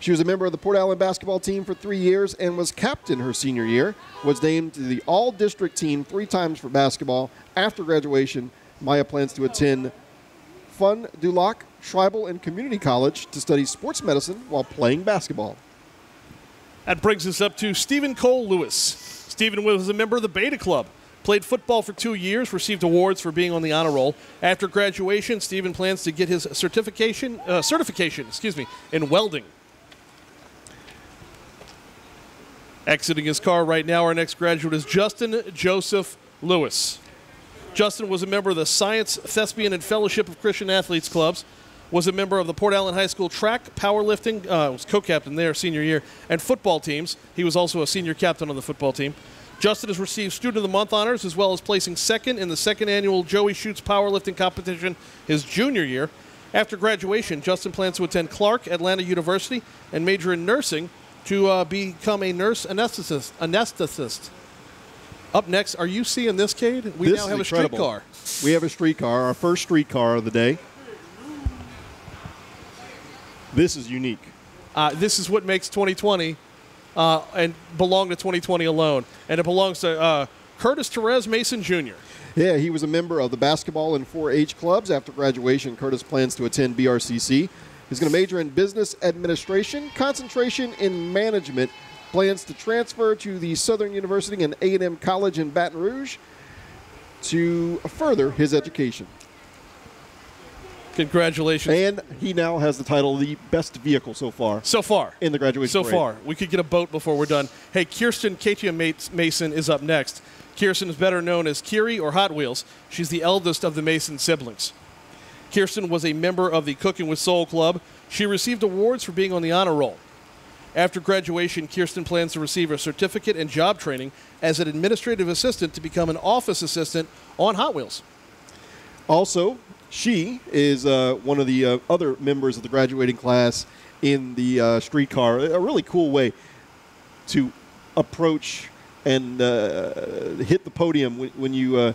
She was a member of the Port Allen basketball team for three years and was captain her senior year. Was named to the All District team three times for basketball. After graduation, Maya plans to attend Fond du Lac Tribal and Community College to study sports medicine while playing basketball. That brings us up to Stephen Cole Lewis. Stephen was a member of the Beta Club. Played football for two years, received awards for being on the honor roll. After graduation, Stephen plans to get his certification, uh, certification, excuse me, in welding. Exiting his car right now, our next graduate is Justin Joseph Lewis. Justin was a member of the Science, Thespian, and Fellowship of Christian Athletes clubs. was a member of the Port Allen High School track, powerlifting, uh, was co-captain there senior year, and football teams. He was also a senior captain on the football team. Justin has received Student of the Month honors as well as placing second in the second annual Joey Shoots powerlifting competition his junior year. After graduation, Justin plans to attend Clark Atlanta University and major in nursing to uh, become a nurse anesthetist. anesthetist. Up next, are you seeing this, Cade? We This now have a streetcar. We have a streetcar, our first streetcar of the day. This is unique. Uh, this is what makes 2020 uh, and belong to 2020 alone. And it belongs to uh, Curtis Therese Mason Jr. Yeah, he was a member of the basketball and 4-H clubs. After graduation, Curtis plans to attend BRCC. He's going to major in business administration, concentration in management. Plans to transfer to the Southern University and A&M College in Baton Rouge to further his education. Congratulations. And he now has the title of the best vehicle so far so far. in the graduation So parade. far. We could get a boat before we're done. Hey, Kirsten Katia Mason is up next. Kirsten is better known as Kiri or Hot Wheels. She's the eldest of the Mason siblings. Kirsten was a member of the Cooking with Soul Club. She received awards for being on the honor roll. After graduation, Kirsten plans to receive a certificate and job training as an administrative assistant to become an office assistant on Hot Wheels. Also, she is uh, one of the uh, other members of the graduating class in the uh, streetcar. A really cool way to approach and uh, hit the podium when, when you uh,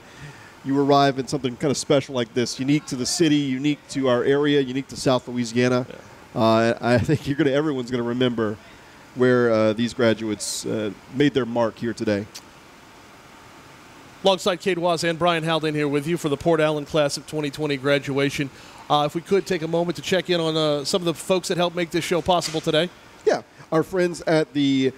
you arrive in something kind of special like this, unique to the city, unique to our area, unique to South Louisiana. Uh, I (laughs) think you're gonna everyone's gonna remember where uh, these graduates uh, made their mark here today. Alongside Cade Waz and Brian Haldane here with you for the Port Allen Class of 2020 graduation. Uh, if we could take a moment to check in on uh, some of the folks that helped make this show possible today. Yeah, our friends at the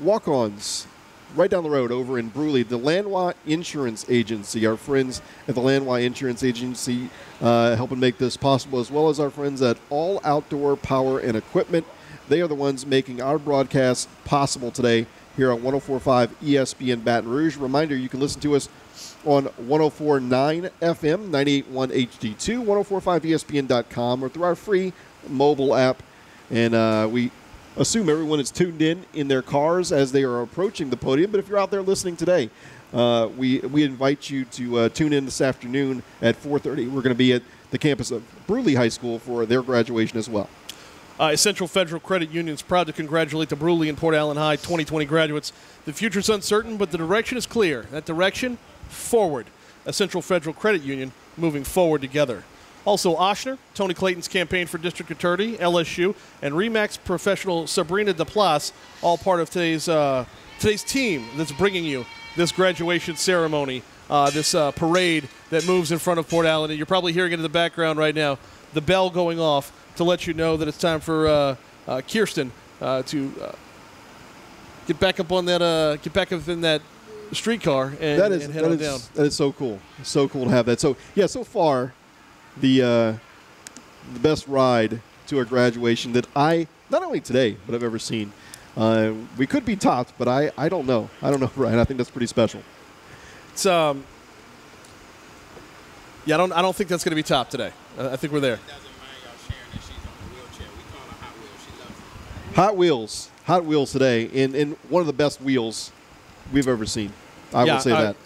Walk-Ons, right down the road over in Brusly, the Landwa Insurance Agency. Our friends at the Landwa Insurance Agency uh, helping make this possible, as well as our friends at All Outdoor Power and Equipment. They are the ones making our broadcast possible today here on 104.5 ESPN Baton Rouge. Reminder: you can listen to us on 104.9 FM, 98.1 HD2, 104.5ESPN.com, or through our free mobile app. And uh, we assume everyone is tuned in in their cars as they are approaching the podium. But if you're out there listening today, uh, we we invite you to uh, tune in this afternoon at 4:30. We're going to be at the campus of Brusly High School for their graduation as well. Uh, Central Federal Credit Union is proud to congratulate the Brusly and Port Allen High 2020 graduates. The future is uncertain, but the direction is clear. That direction, forward. A Central Federal Credit Union moving forward together. Also, Ochsner, Tony Clayton's campaign for district attorney, LSU, and Remax professional Sabrina DePlace, all part of today's uh, today's team that's bringing you this graduation ceremony, uh, this uh, parade that moves in front of Port Allen. And you're probably hearing it in the background right now, the bell going off to let you know that it's time for uh, uh, Kirsten uh, to uh, get back up on that, uh, get back up in that streetcar and, that is and head that on is- down. that is so cool. So cool to have that. So yeah, so far, the uh, the best ride to a graduation that I not only today but I've ever seen. Uh, we could be topped, but I, I don't know. I don't know, (laughs) Ryan. I think that's pretty special. It's um, yeah, I don't, I don't think that's going to be topped today. I I think we're there. doesn't mind y'all sharing that she's on the wheelchair. We call her Hot Wheels. She loves it. Hot Wheels, today, in in one of the best wheels we've ever seen. I Yeah, will say uh, that.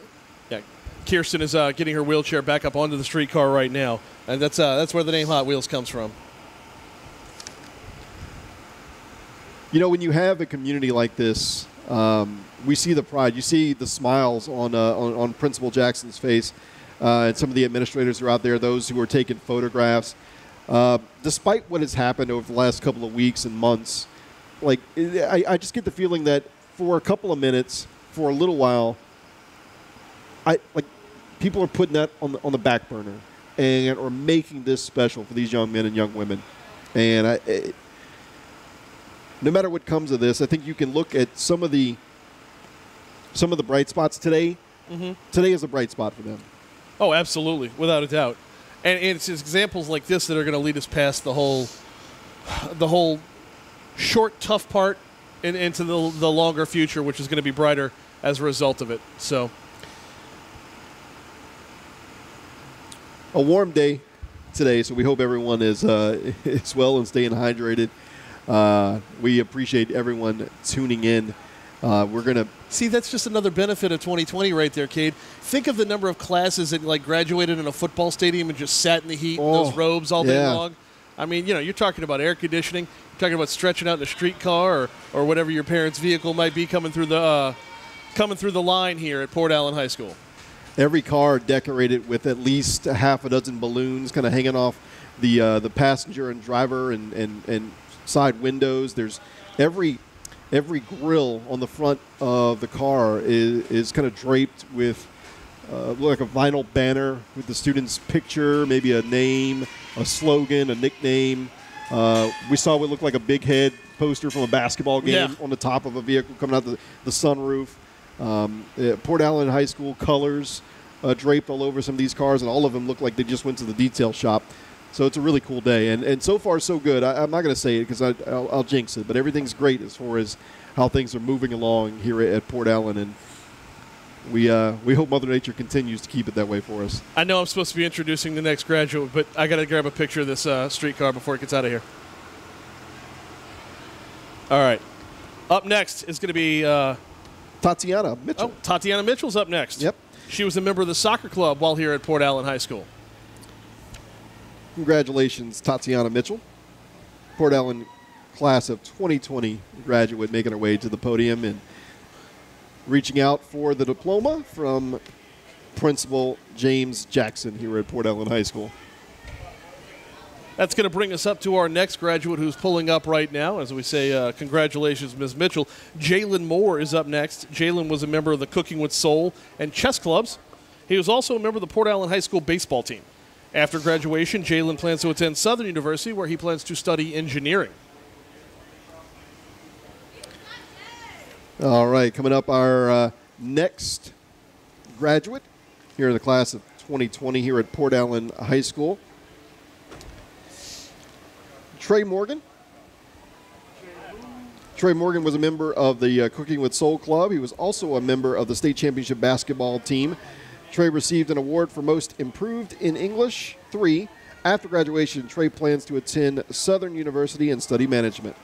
Kirsten is uh, getting her wheelchair back up onto the streetcar right now, and that's uh, that's where the name Hot Wheels comes from. You know, when you have a community like this, um, we see the pride. You see the smiles on uh, on, on Principal Jackson's face, uh, and some of the administrators are out there, those who are taking photographs. Uh, despite what has happened over the last couple of weeks and months, like I, I just get the feeling that for a couple of minutes, for a little while, I like people are putting that on the, on the back burner and are making this special for these young men and young women. And I, it, no matter what comes of this, I think you can look at some of the some of the bright spots today. Mm-hmm. Today is a bright spot for them. Oh, absolutely, without a doubt. And, and it's examples like this that are going to lead us past the whole, the whole short, tough part and into the, the longer future, which is going to be brighter as a result of it. So, A warm day today, so we hope everyone is uh, (laughs) is well and staying hydrated. Uh, we appreciate everyone tuning in. Uh, we're gonna See, that's just another benefit of 2020 right there, Cade. Think of the number of classes that like graduated in a football stadium and just sat in the heat in Oh, those robes all day yeah. long. I mean, you know, you're talking about air conditioning, you're talking about stretching out in a streetcar or, or whatever your parents' vehicle might be coming through the uh, coming through the line here at Port Allen High School. Every car decorated with at least a half a dozen balloons, kind of hanging off the uh, the passenger and driver and, and, and side windows. There's every every grill on the front of the car is, is kind of draped with uh, like a vinyl banner with the student's picture, maybe a name, a slogan, a nickname. Uh, we saw what looked like a big head poster from a basketball game Yeah. on the top of a vehicle coming out the, the sunroof. Um, Port Allen High School colors uh, draped all over some of these cars, and all of them look like they just went to the detail shop. So it's a really cool day, and and so far so good. I, I'm not going to say it because I'll, I'll jinx it, but everything's great as far as how things are moving along here at, at Port Allen, and we uh, we hope Mother Nature continues to keep it that way for us. I know I'm supposed to be introducing the next graduate, but I got to grab a picture of this uh, streetcar before it gets out of here. All right. Up next is going to be uh, Tatiana Mitchell. oh, Tatiana Mitchell's up next. Yep. She was a member of the soccer club while here at Port Allen High School. Congratulations, Tatiana Mitchell, Port Allen class of 2020 graduate, making her way to the podium and reaching out for the diploma from Principal James Jackson here at Port Allen High School. That's going to bring us up to our next graduate who's pulling up right now. As we say, uh, congratulations, Ms. Mitchell. Jalen Moore is up next. Jalen was a member of the Cooking with Soul and chess clubs. He was also a member of the Port Allen High School baseball team. After graduation, Jalen plans to attend Southern University, where he plans to study engineering. All right, coming up, our uh, next graduate here in the class of 2020 here at Port Allen High School. Trey Morgan. Trey Morgan was a member of the uh, Cooking with Soul Club. He was also a member of the state championship basketball team. Trey received an award for Most Improved in English 3. After graduation, Trey plans to attend Southern University and study management.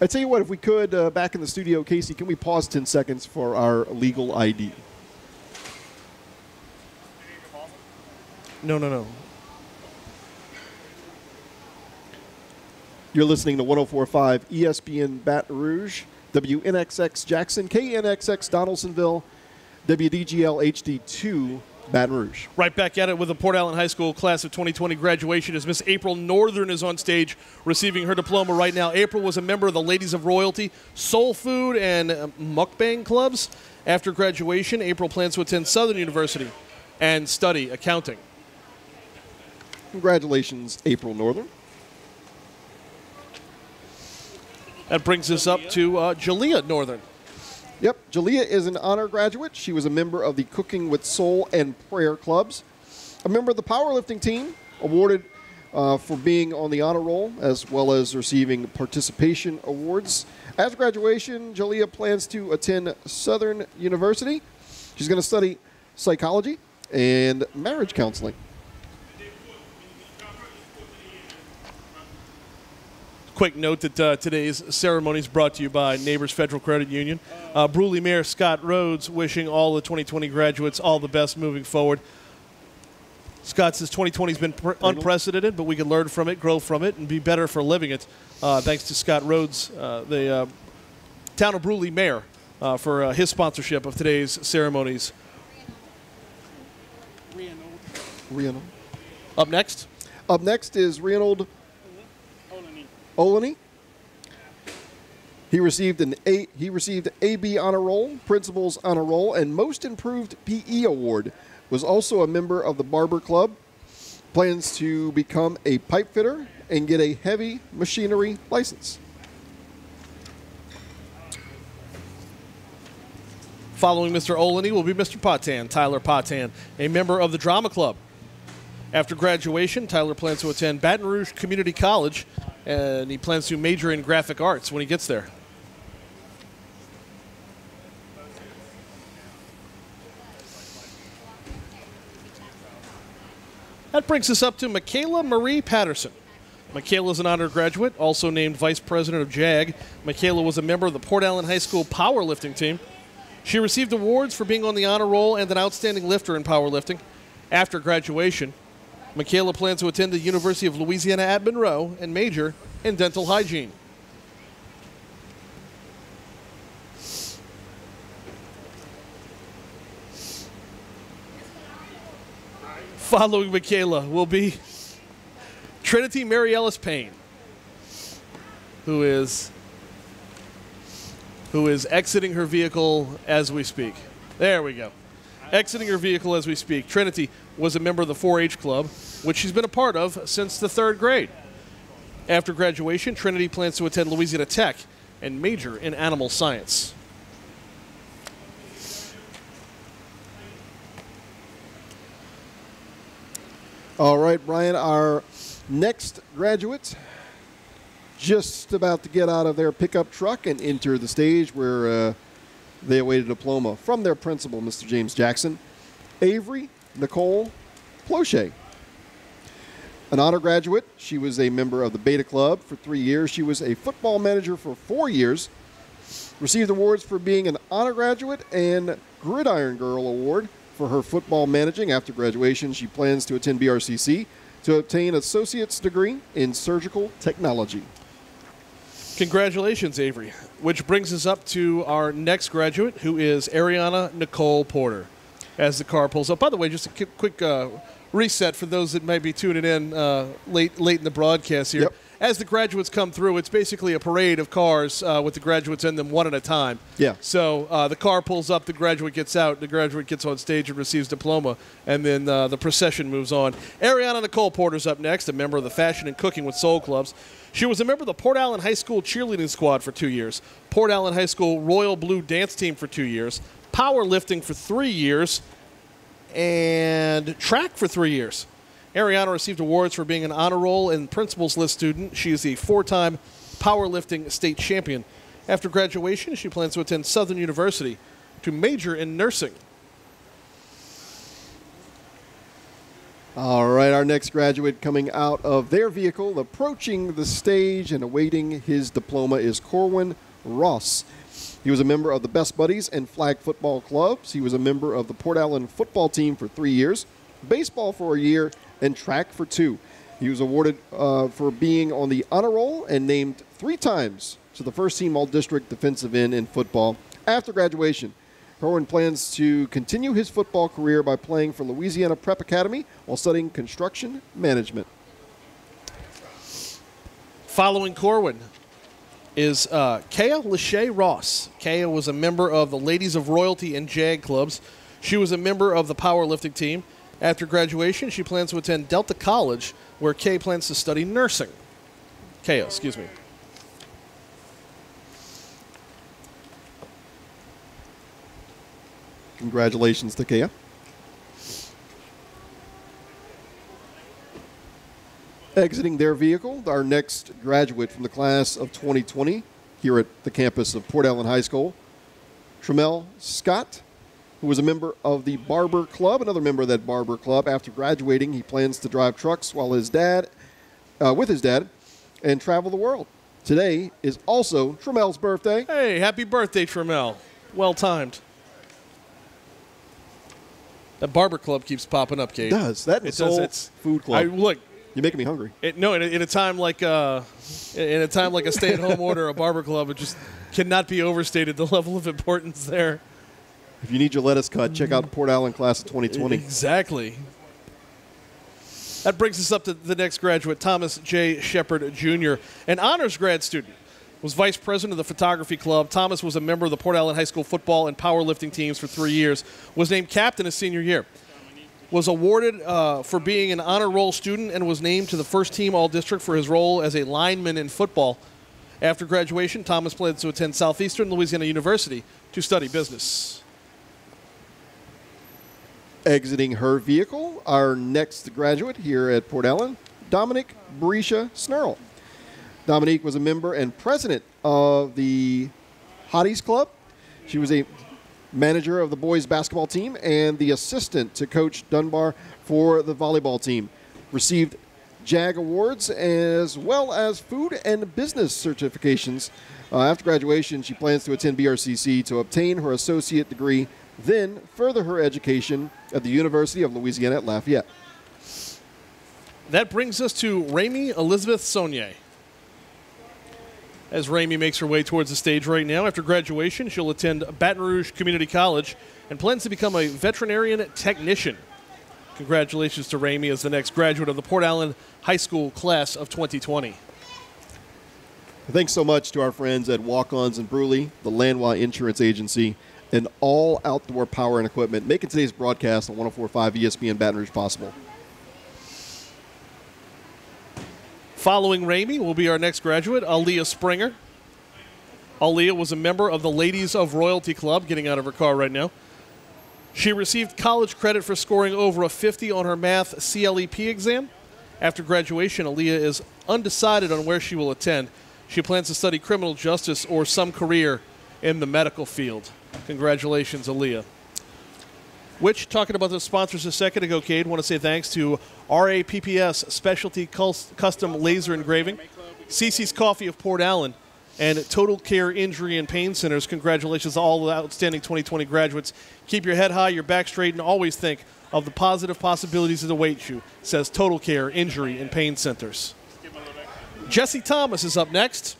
I tell you what, if we could, uh, back in the studio, Casey, can we pause 10 seconds for our legal ID? No, no, no. You're listening to 1045 ESPN Baton Rouge, WNXX Jackson, KNXX Donaldsonville, WDGL HD2 Baton Rouge. Right back at it with the Port Allen High School class of 2020 graduation as Miss April Northern is on stage receiving her diploma right now. April was a member of the Ladies of Royalty, Soul Food, and uh, Mukbang clubs. After graduation, April plans to attend Southern University and study accounting. Congratulations, April Northern. That brings us up to uh, Jalea Northern. Yep, Jalea is an honor graduate. She was a member of the Cooking with Soul and Prayer clubs, a member of the powerlifting team, awarded uh, for being on the honor roll, as well as receiving participation awards. As graduation, Jalea plans to attend Southern University. She's going to study psychology and marriage counseling. Quick note that uh, today's ceremony is brought to you by Neighbors Federal Credit Union. Uh, Brusly Mayor Scott Rhodes wishing all the 2020 graduates all the best moving forward. Scott says 2020 has been pr- unprecedented, but we can learn from it, grow from it, and be better for living it. Uh, thanks to Scott Rhodes, uh, the uh, town of Brusly mayor, uh, for uh, his sponsorship of today's ceremonies. Reynold. Up next, Up next is Reynold Olney. He received an A. He received AB honor roll, principals honor roll, and most improved PE award. Was also a member of the Barber Club. Plans to become a pipe fitter and get a heavy machinery license. Following Mr. Olney will be Mr. Potan, Tyler Potan, a member of the Drama Club. After graduation, Tyler plans to attend Baton Rouge Community College, and he plans to major in graphic arts when he gets there. That brings us up to Michaela Marie Patterson. Michaela is an honor graduate, also named vice president of JAG. Michaela was a member of the Port Allen High School powerlifting team. She received awards for being on the honor roll and an outstanding lifter in powerlifting. After graduation, Michaela plans to attend the University of Louisiana at Monroe and major in dental hygiene. Following Michaela will be Trinity Mary Ellis Payne, who is who is exiting her vehicle as we speak. There we go. Exiting her vehicle as we speak. Trinity was a member of the 4 H club, which she's been a part of since the third grade. After graduation, Trinity plans to attend Louisiana Tech and major in animal science. All right, Brian, our next graduate just about to get out of their pickup truck and enter the stage where uh, they await a diploma from their principal, Mr. James Jackson. Avery Nicole Ploche. An honor graduate, she was a member of the Beta Club for three years. She was a football manager for four years. Received awards for being an honor graduate and Gridiron Girl Award for her football managing. After graduation, she plans to attend BRCC to obtain associate's degree in surgical technology. Congratulations, Avery. Which brings us up to our next graduate, who is Ariana Nicole Porter. As the car pulls up. By the way, just a quick uh, reset for those that might be tuning in uh, late late in the broadcast here. Yep. As the graduates come through, it's basically a parade of cars uh, with the graduates in them one at a time. Yeah. So uh, the car pulls up, the graduate gets out, the graduate gets on stage and receives diploma, and then uh, the procession moves on. Ariana Nicole Porter's up next, a member of the Fashion and Cooking with Soul Clubs. She was a member of the Port Allen High School cheerleading squad for two years, Port Allen High School Royal Blue dance team for two years, powerlifting for three years, and track for three years. Ariana received awards for being an honor roll and principals list student. She is a four time powerlifting state champion. After graduation, she plans to attend Southern University to major in nursing. All right, our next graduate coming out of their vehicle, approaching the stage and awaiting his diploma is Corwin Ross. He was a member of the Best Buddies and Flag Football Clubs. He was a member of the Port Allen football team for three years, baseball for a year, and track for two. He was awarded uh, for being on the honor roll and named three times to the first team All District defensive end in football. After graduation, Corwin plans to continue his football career by playing for Louisiana Prep Academy while studying construction management. Following Corwin is uh, Kaya Lachey Ross. Kaya was a member of the Ladies of Royalty and JAG clubs. She was a member of the powerlifting team. After graduation, she plans to attend Delta College, where Kay plans to study nursing. Kaya, excuse me. Congratulations to Kea. Exiting their vehicle, our next graduate from the class of 2020 here at the campus of Port Allen High School, Tremel Scott, who was a member of the Barber Club, another member of that Barber Club. After graduating, he plans to drive trucks while his dad, uh, with his dad, and travel the world. Today is also Tremel's birthday. Hey, happy birthday, Tremel. Well timed. That barber club keeps popping up, Cade. It does. That It does. It's Food Club. I look. You're making me hungry. It, no, in a, in a time like uh, in a time like a stay-at-home (laughs) order, a barber club, it just cannot be overstated the level of importance there. If you need your lettuce cut, check out Port Allen class of 2020. Exactly. That brings us up to the next graduate, Thomas J. Shepard Jr., an honors grad student. Was vice president of the photography club. Thomas was a member of the Port Allen High School football and powerlifting teams for three years. Was named captain his senior year. Was awarded uh, for being an honor roll student and was named to the first team All District for his role as a lineman in football. After graduation, Thomas plans to attend Southeastern Louisiana University to study business. Exiting her vehicle, our next graduate here at Port Allen, Dominic Berisha Snurl. Dominique was a member and president of the Hotties Club. She was a manager of the boys basketball team and the assistant to Coach Dunbar for the volleyball team. received JAG awards as well as food and business certifications. Uh, after graduation, she plans to attend BRCC to obtain her associate degree, then further her education at the University of Louisiana at Lafayette. That brings us to Rami Elizabeth Saunier. As Rami makes her way towards the stage right now, after graduation, she'll attend Baton Rouge Community College and plans to become a veterinarian technician. Congratulations to Rami as the next graduate of the Port Allen High School class of 2020. Thanks so much to our friends at Walk Ons and Brusly, the Landwa Insurance Agency, and all outdoor power and equipment, making today's broadcast on 1045 ESPN Baton Rouge possible. Following Ramey will be our next graduate, Aaliyah Springer. Aaliyah was a member of the Ladies of Royalty Club, getting out of her car right now. She received college credit for scoring over a 50 on her math CLEP exam. After graduation, Aaliyah is undecided on where she will attend. She plans to study criminal justice or some career in the medical field. Congratulations, Aaliyah. Which, talking about the sponsors a second ago, Cade, want to say thanks to RAPPS Specialty Custom Laser Engraving, CC's Coffee of Port Allen, and Total Care Injury and Pain Centers. Congratulations to all the outstanding 2020 graduates. Keep your head high, your back straight, and always think of the positive possibilities that await you, says Total Care Injury and Pain Centers. Jesse Thomas is up next.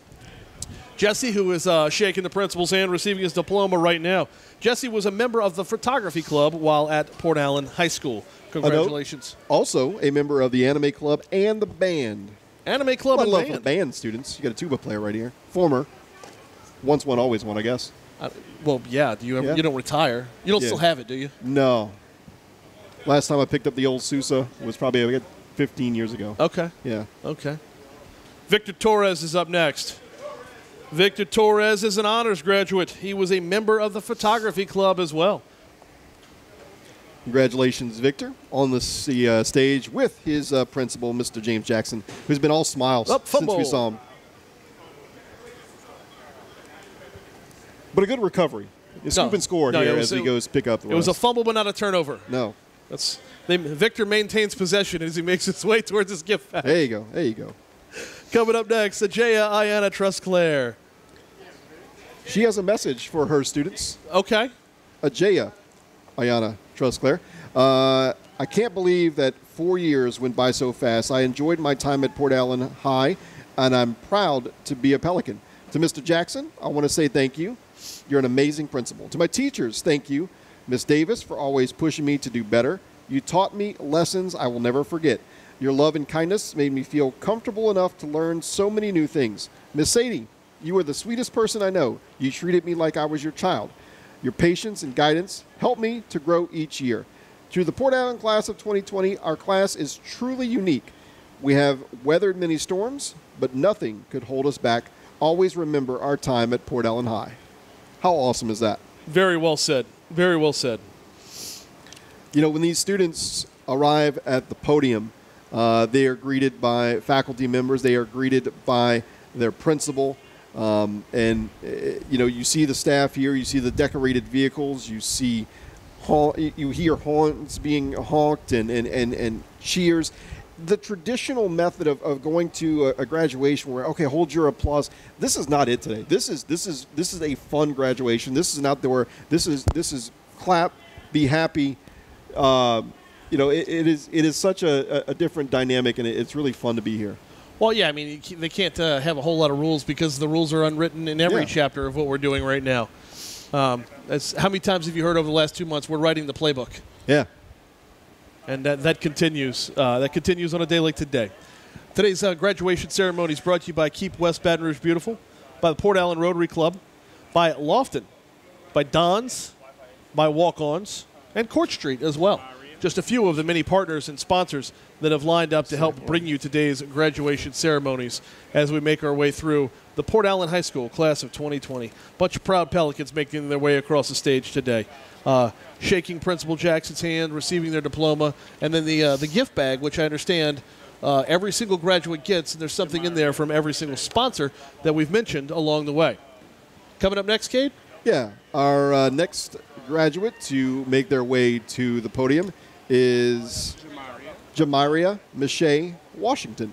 Jesse, who is uh, shaking the principal's hand, receiving his diploma right now. Jesse was a member of the photography club while at Port Allen High School. Congratulations. Also, a member of the anime club and the band. Anime club and band. band students. You got a tuba player right here. Former. Once one, always one, I guess. Uh, well, yeah. Do you ever? Yeah. You don't retire. You don't yeah. still have it, do you? No. Last time I picked up the old Sousa was probably 15 years ago. Okay. Yeah. Okay. Victor Torres is up next. Victor Torres is an honors graduate. He was a member of the photography club as well. Congratulations, Victor, on the uh, stage with his uh, principal, Mr. James Jackson, who's been all smiles Up, since we saw him. But a good recovery. A scoop no, and score no, here was, as he goes pick up the It was a fumble, but not a turnover. No. That's they, Victor maintains possession as he makes his way towards his gift bag. There you go. There you go. Coming up next, Ajaya Ayana Trustclair. She has a message for her students. Okay. Ajaya Ayana Trustclair. Uh, I can't believe that four years went by so fast. I enjoyed my time at Port Allen High, and I'm proud to be a Pelican. To Mr. Jackson, I want to say thank you. You're an amazing principal. To my teachers, thank you. Miss Davis for always pushing me to do better. You taught me lessons I will never forget. Your love and kindness made me feel comfortable enough to learn so many new things. Miss Sadie, you are the sweetest person I know. You treated me like I was your child. Your patience and guidance helped me to grow each year. Through the Port Allen class of 2020, our class is truly unique. We have weathered many storms, but nothing could hold us back. Always remember our time at Port Allen High. How awesome is that? Very well said. Very well said. You know, when these students arrive at the podium, uh, they are greeted by faculty members. They are greeted by their principal. Um, and, uh, you know, you see the staff here. You see the decorated vehicles. You see, you hear horns being honked and, and, and, and cheers. The traditional method of, of going to a, graduation where, okay, hold your applause. This is not it today. This is, this is, this is a fun graduation. This is an outdoor. This is, this is clap, be happy. Uh, you know, it, it is it is such a, a different dynamic, and it's really fun to be here. Well, yeah, I mean, they can't uh, have a whole lot of rules because the rules are unwritten in every yeah. chapter of what we're doing right now. Um, how many times have you heard over the last two months we're writing the playbook? Yeah, and that that continues. Uh, that continues on a day like today. Today's uh, graduation ceremony is brought to you by Keep West Baton Rouge Beautiful, by the Port Allen Rotary Club, by Lofton, by Don's, by Walk Ons, and Court Street as well just a few of the many partners and sponsors that have lined up to help bring you today's graduation ceremonies as we make our way through the Port Allen High School class of 2020. Bunch of proud Pelicans making their way across the stage today. Uh, shaking Principal Jackson's hand, receiving their diploma, and then the uh, the gift bag, which I understand uh, every single graduate gets, and there's something in there from every single sponsor that we've mentioned along the way. Coming up next, Cade? Yeah, our uh, next graduate to make their way to the podium is Jamaria Miche Washington.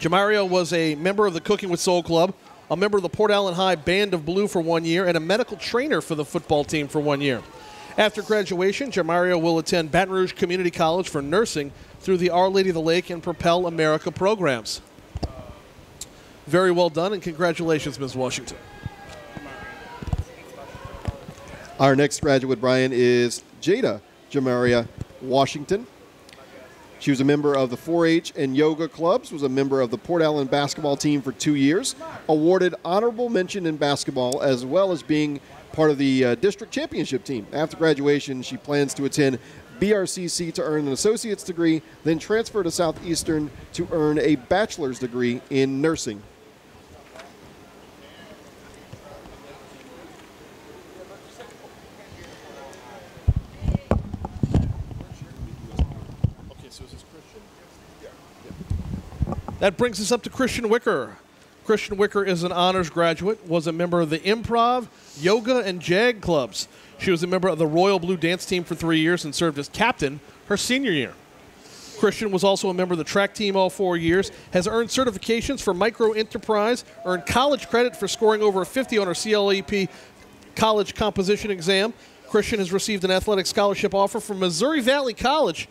Jamaria was a member of the Cooking with Soul Club, a member of the Port Allen High Band of Blue for one year, and a medical trainer for the football team for one year. After graduation, Jamaria will attend Baton Rouge Community College for nursing through the Our Lady of the Lake and Propel America programs. Very well done, and congratulations, Ms. Washington. Our next graduate, Brian, is Jada Jamaria Washington. She was a member of the 4-H and yoga clubs, was a member of the Port Allen basketball team for two years, awarded honorable mention in basketball, as well as being part of the uh, district championship team. After graduation, she plans to attend BRCC to earn an associate's degree, then transfer to Southeastern to earn a bachelor's degree in nursing. That brings us up to Christian Wicker. Christian Wicker is an honors graduate, was a member of the improv, yoga, and JAG clubs. She was a member of the Royal Blue Dance Team for three years and served as captain her senior year. Christian was also a member of the track team all four years, has earned certifications for micro enterprise, earned college credit for scoring over a 50 on her CLEP college composition exam. Christian has received an athletic scholarship offer from Missouri Valley College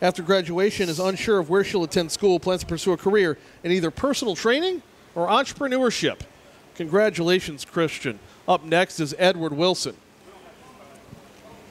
after graduation is unsure of where she'll attend school, plans to pursue a career in either personal training or entrepreneurship. Congratulations, Christian. Up next is Edward Wilson.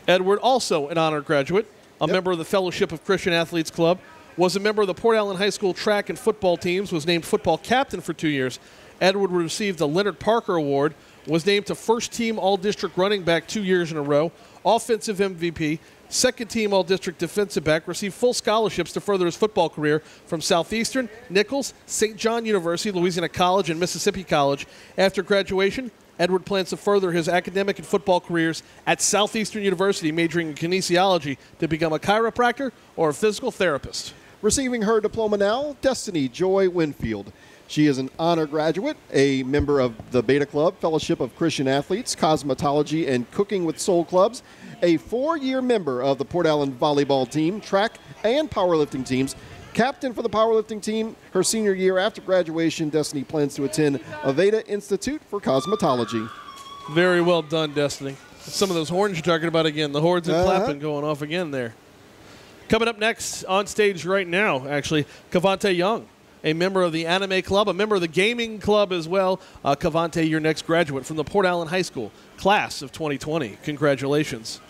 Edward, also an honor graduate, a Yep. member of the Fellowship of Christian Athletes Club, was a member of the Port Allen High School track and football teams, was named football captain for two years. Edward received the Leonard Parker Award, was named to first team All District running back two years in a row, offensive MVP, second team All District defensive back, received full scholarships to further his football career from Southeastern, Nicholls, St. John University, Louisiana College, and Mississippi College. After graduation, Edward plans to further his academic and football careers at Southeastern University, majoring in kinesiology to become a chiropractor or a physical therapist. Receiving her diploma now, Destiny Joy Winfield. She is an honor graduate, a member of the Beta Club, Fellowship of Christian Athletes, Cosmetology, and Cooking with Soul Clubs, a four year member of the Port Allen volleyball team, track, and powerlifting teams. Captain for the powerlifting team, her senior year after graduation, Destiny plans to attend Aveda Institute for Cosmetology. Very well done, Destiny. Some of those horns you're talking about again, the horns and Uh-huh. clapping going off again there. Coming up next on stage right now, actually, Cavante Young, a member of the Anime Club, a member of the Gaming Club as well. Uh, Cavante, your next graduate from the Port Allen High School class of 2020. Congratulations,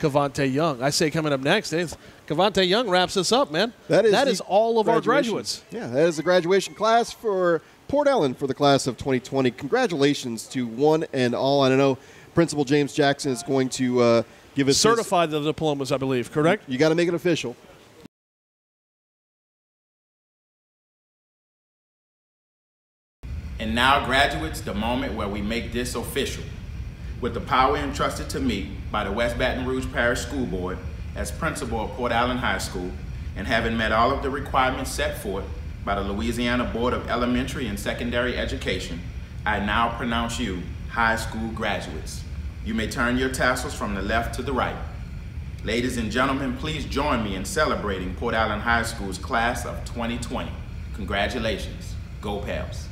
Cavante Young. I say coming up next, is Cavante Young wraps us up, man. That is that is all of our graduates. Yeah, that is the graduation class for Port Allen for the class of 2020. Congratulations to one and all. And I know Principal James Jackson is going to uh, give us his- the diplomas, I believe, correct? you got to make it official. And now, graduates, the moment where we make this official. With the power entrusted to me by the West Baton Rouge Parish School Board as principal of Port Allen High School, and having met all of the requirements set forth by the Louisiana Board of Elementary and Secondary Education, I now pronounce you high school graduates. You may turn your tassels from the left to the right. Ladies and gentlemen, please join me in celebrating Port Allen High School's class of 2020. Congratulations. Go Pals.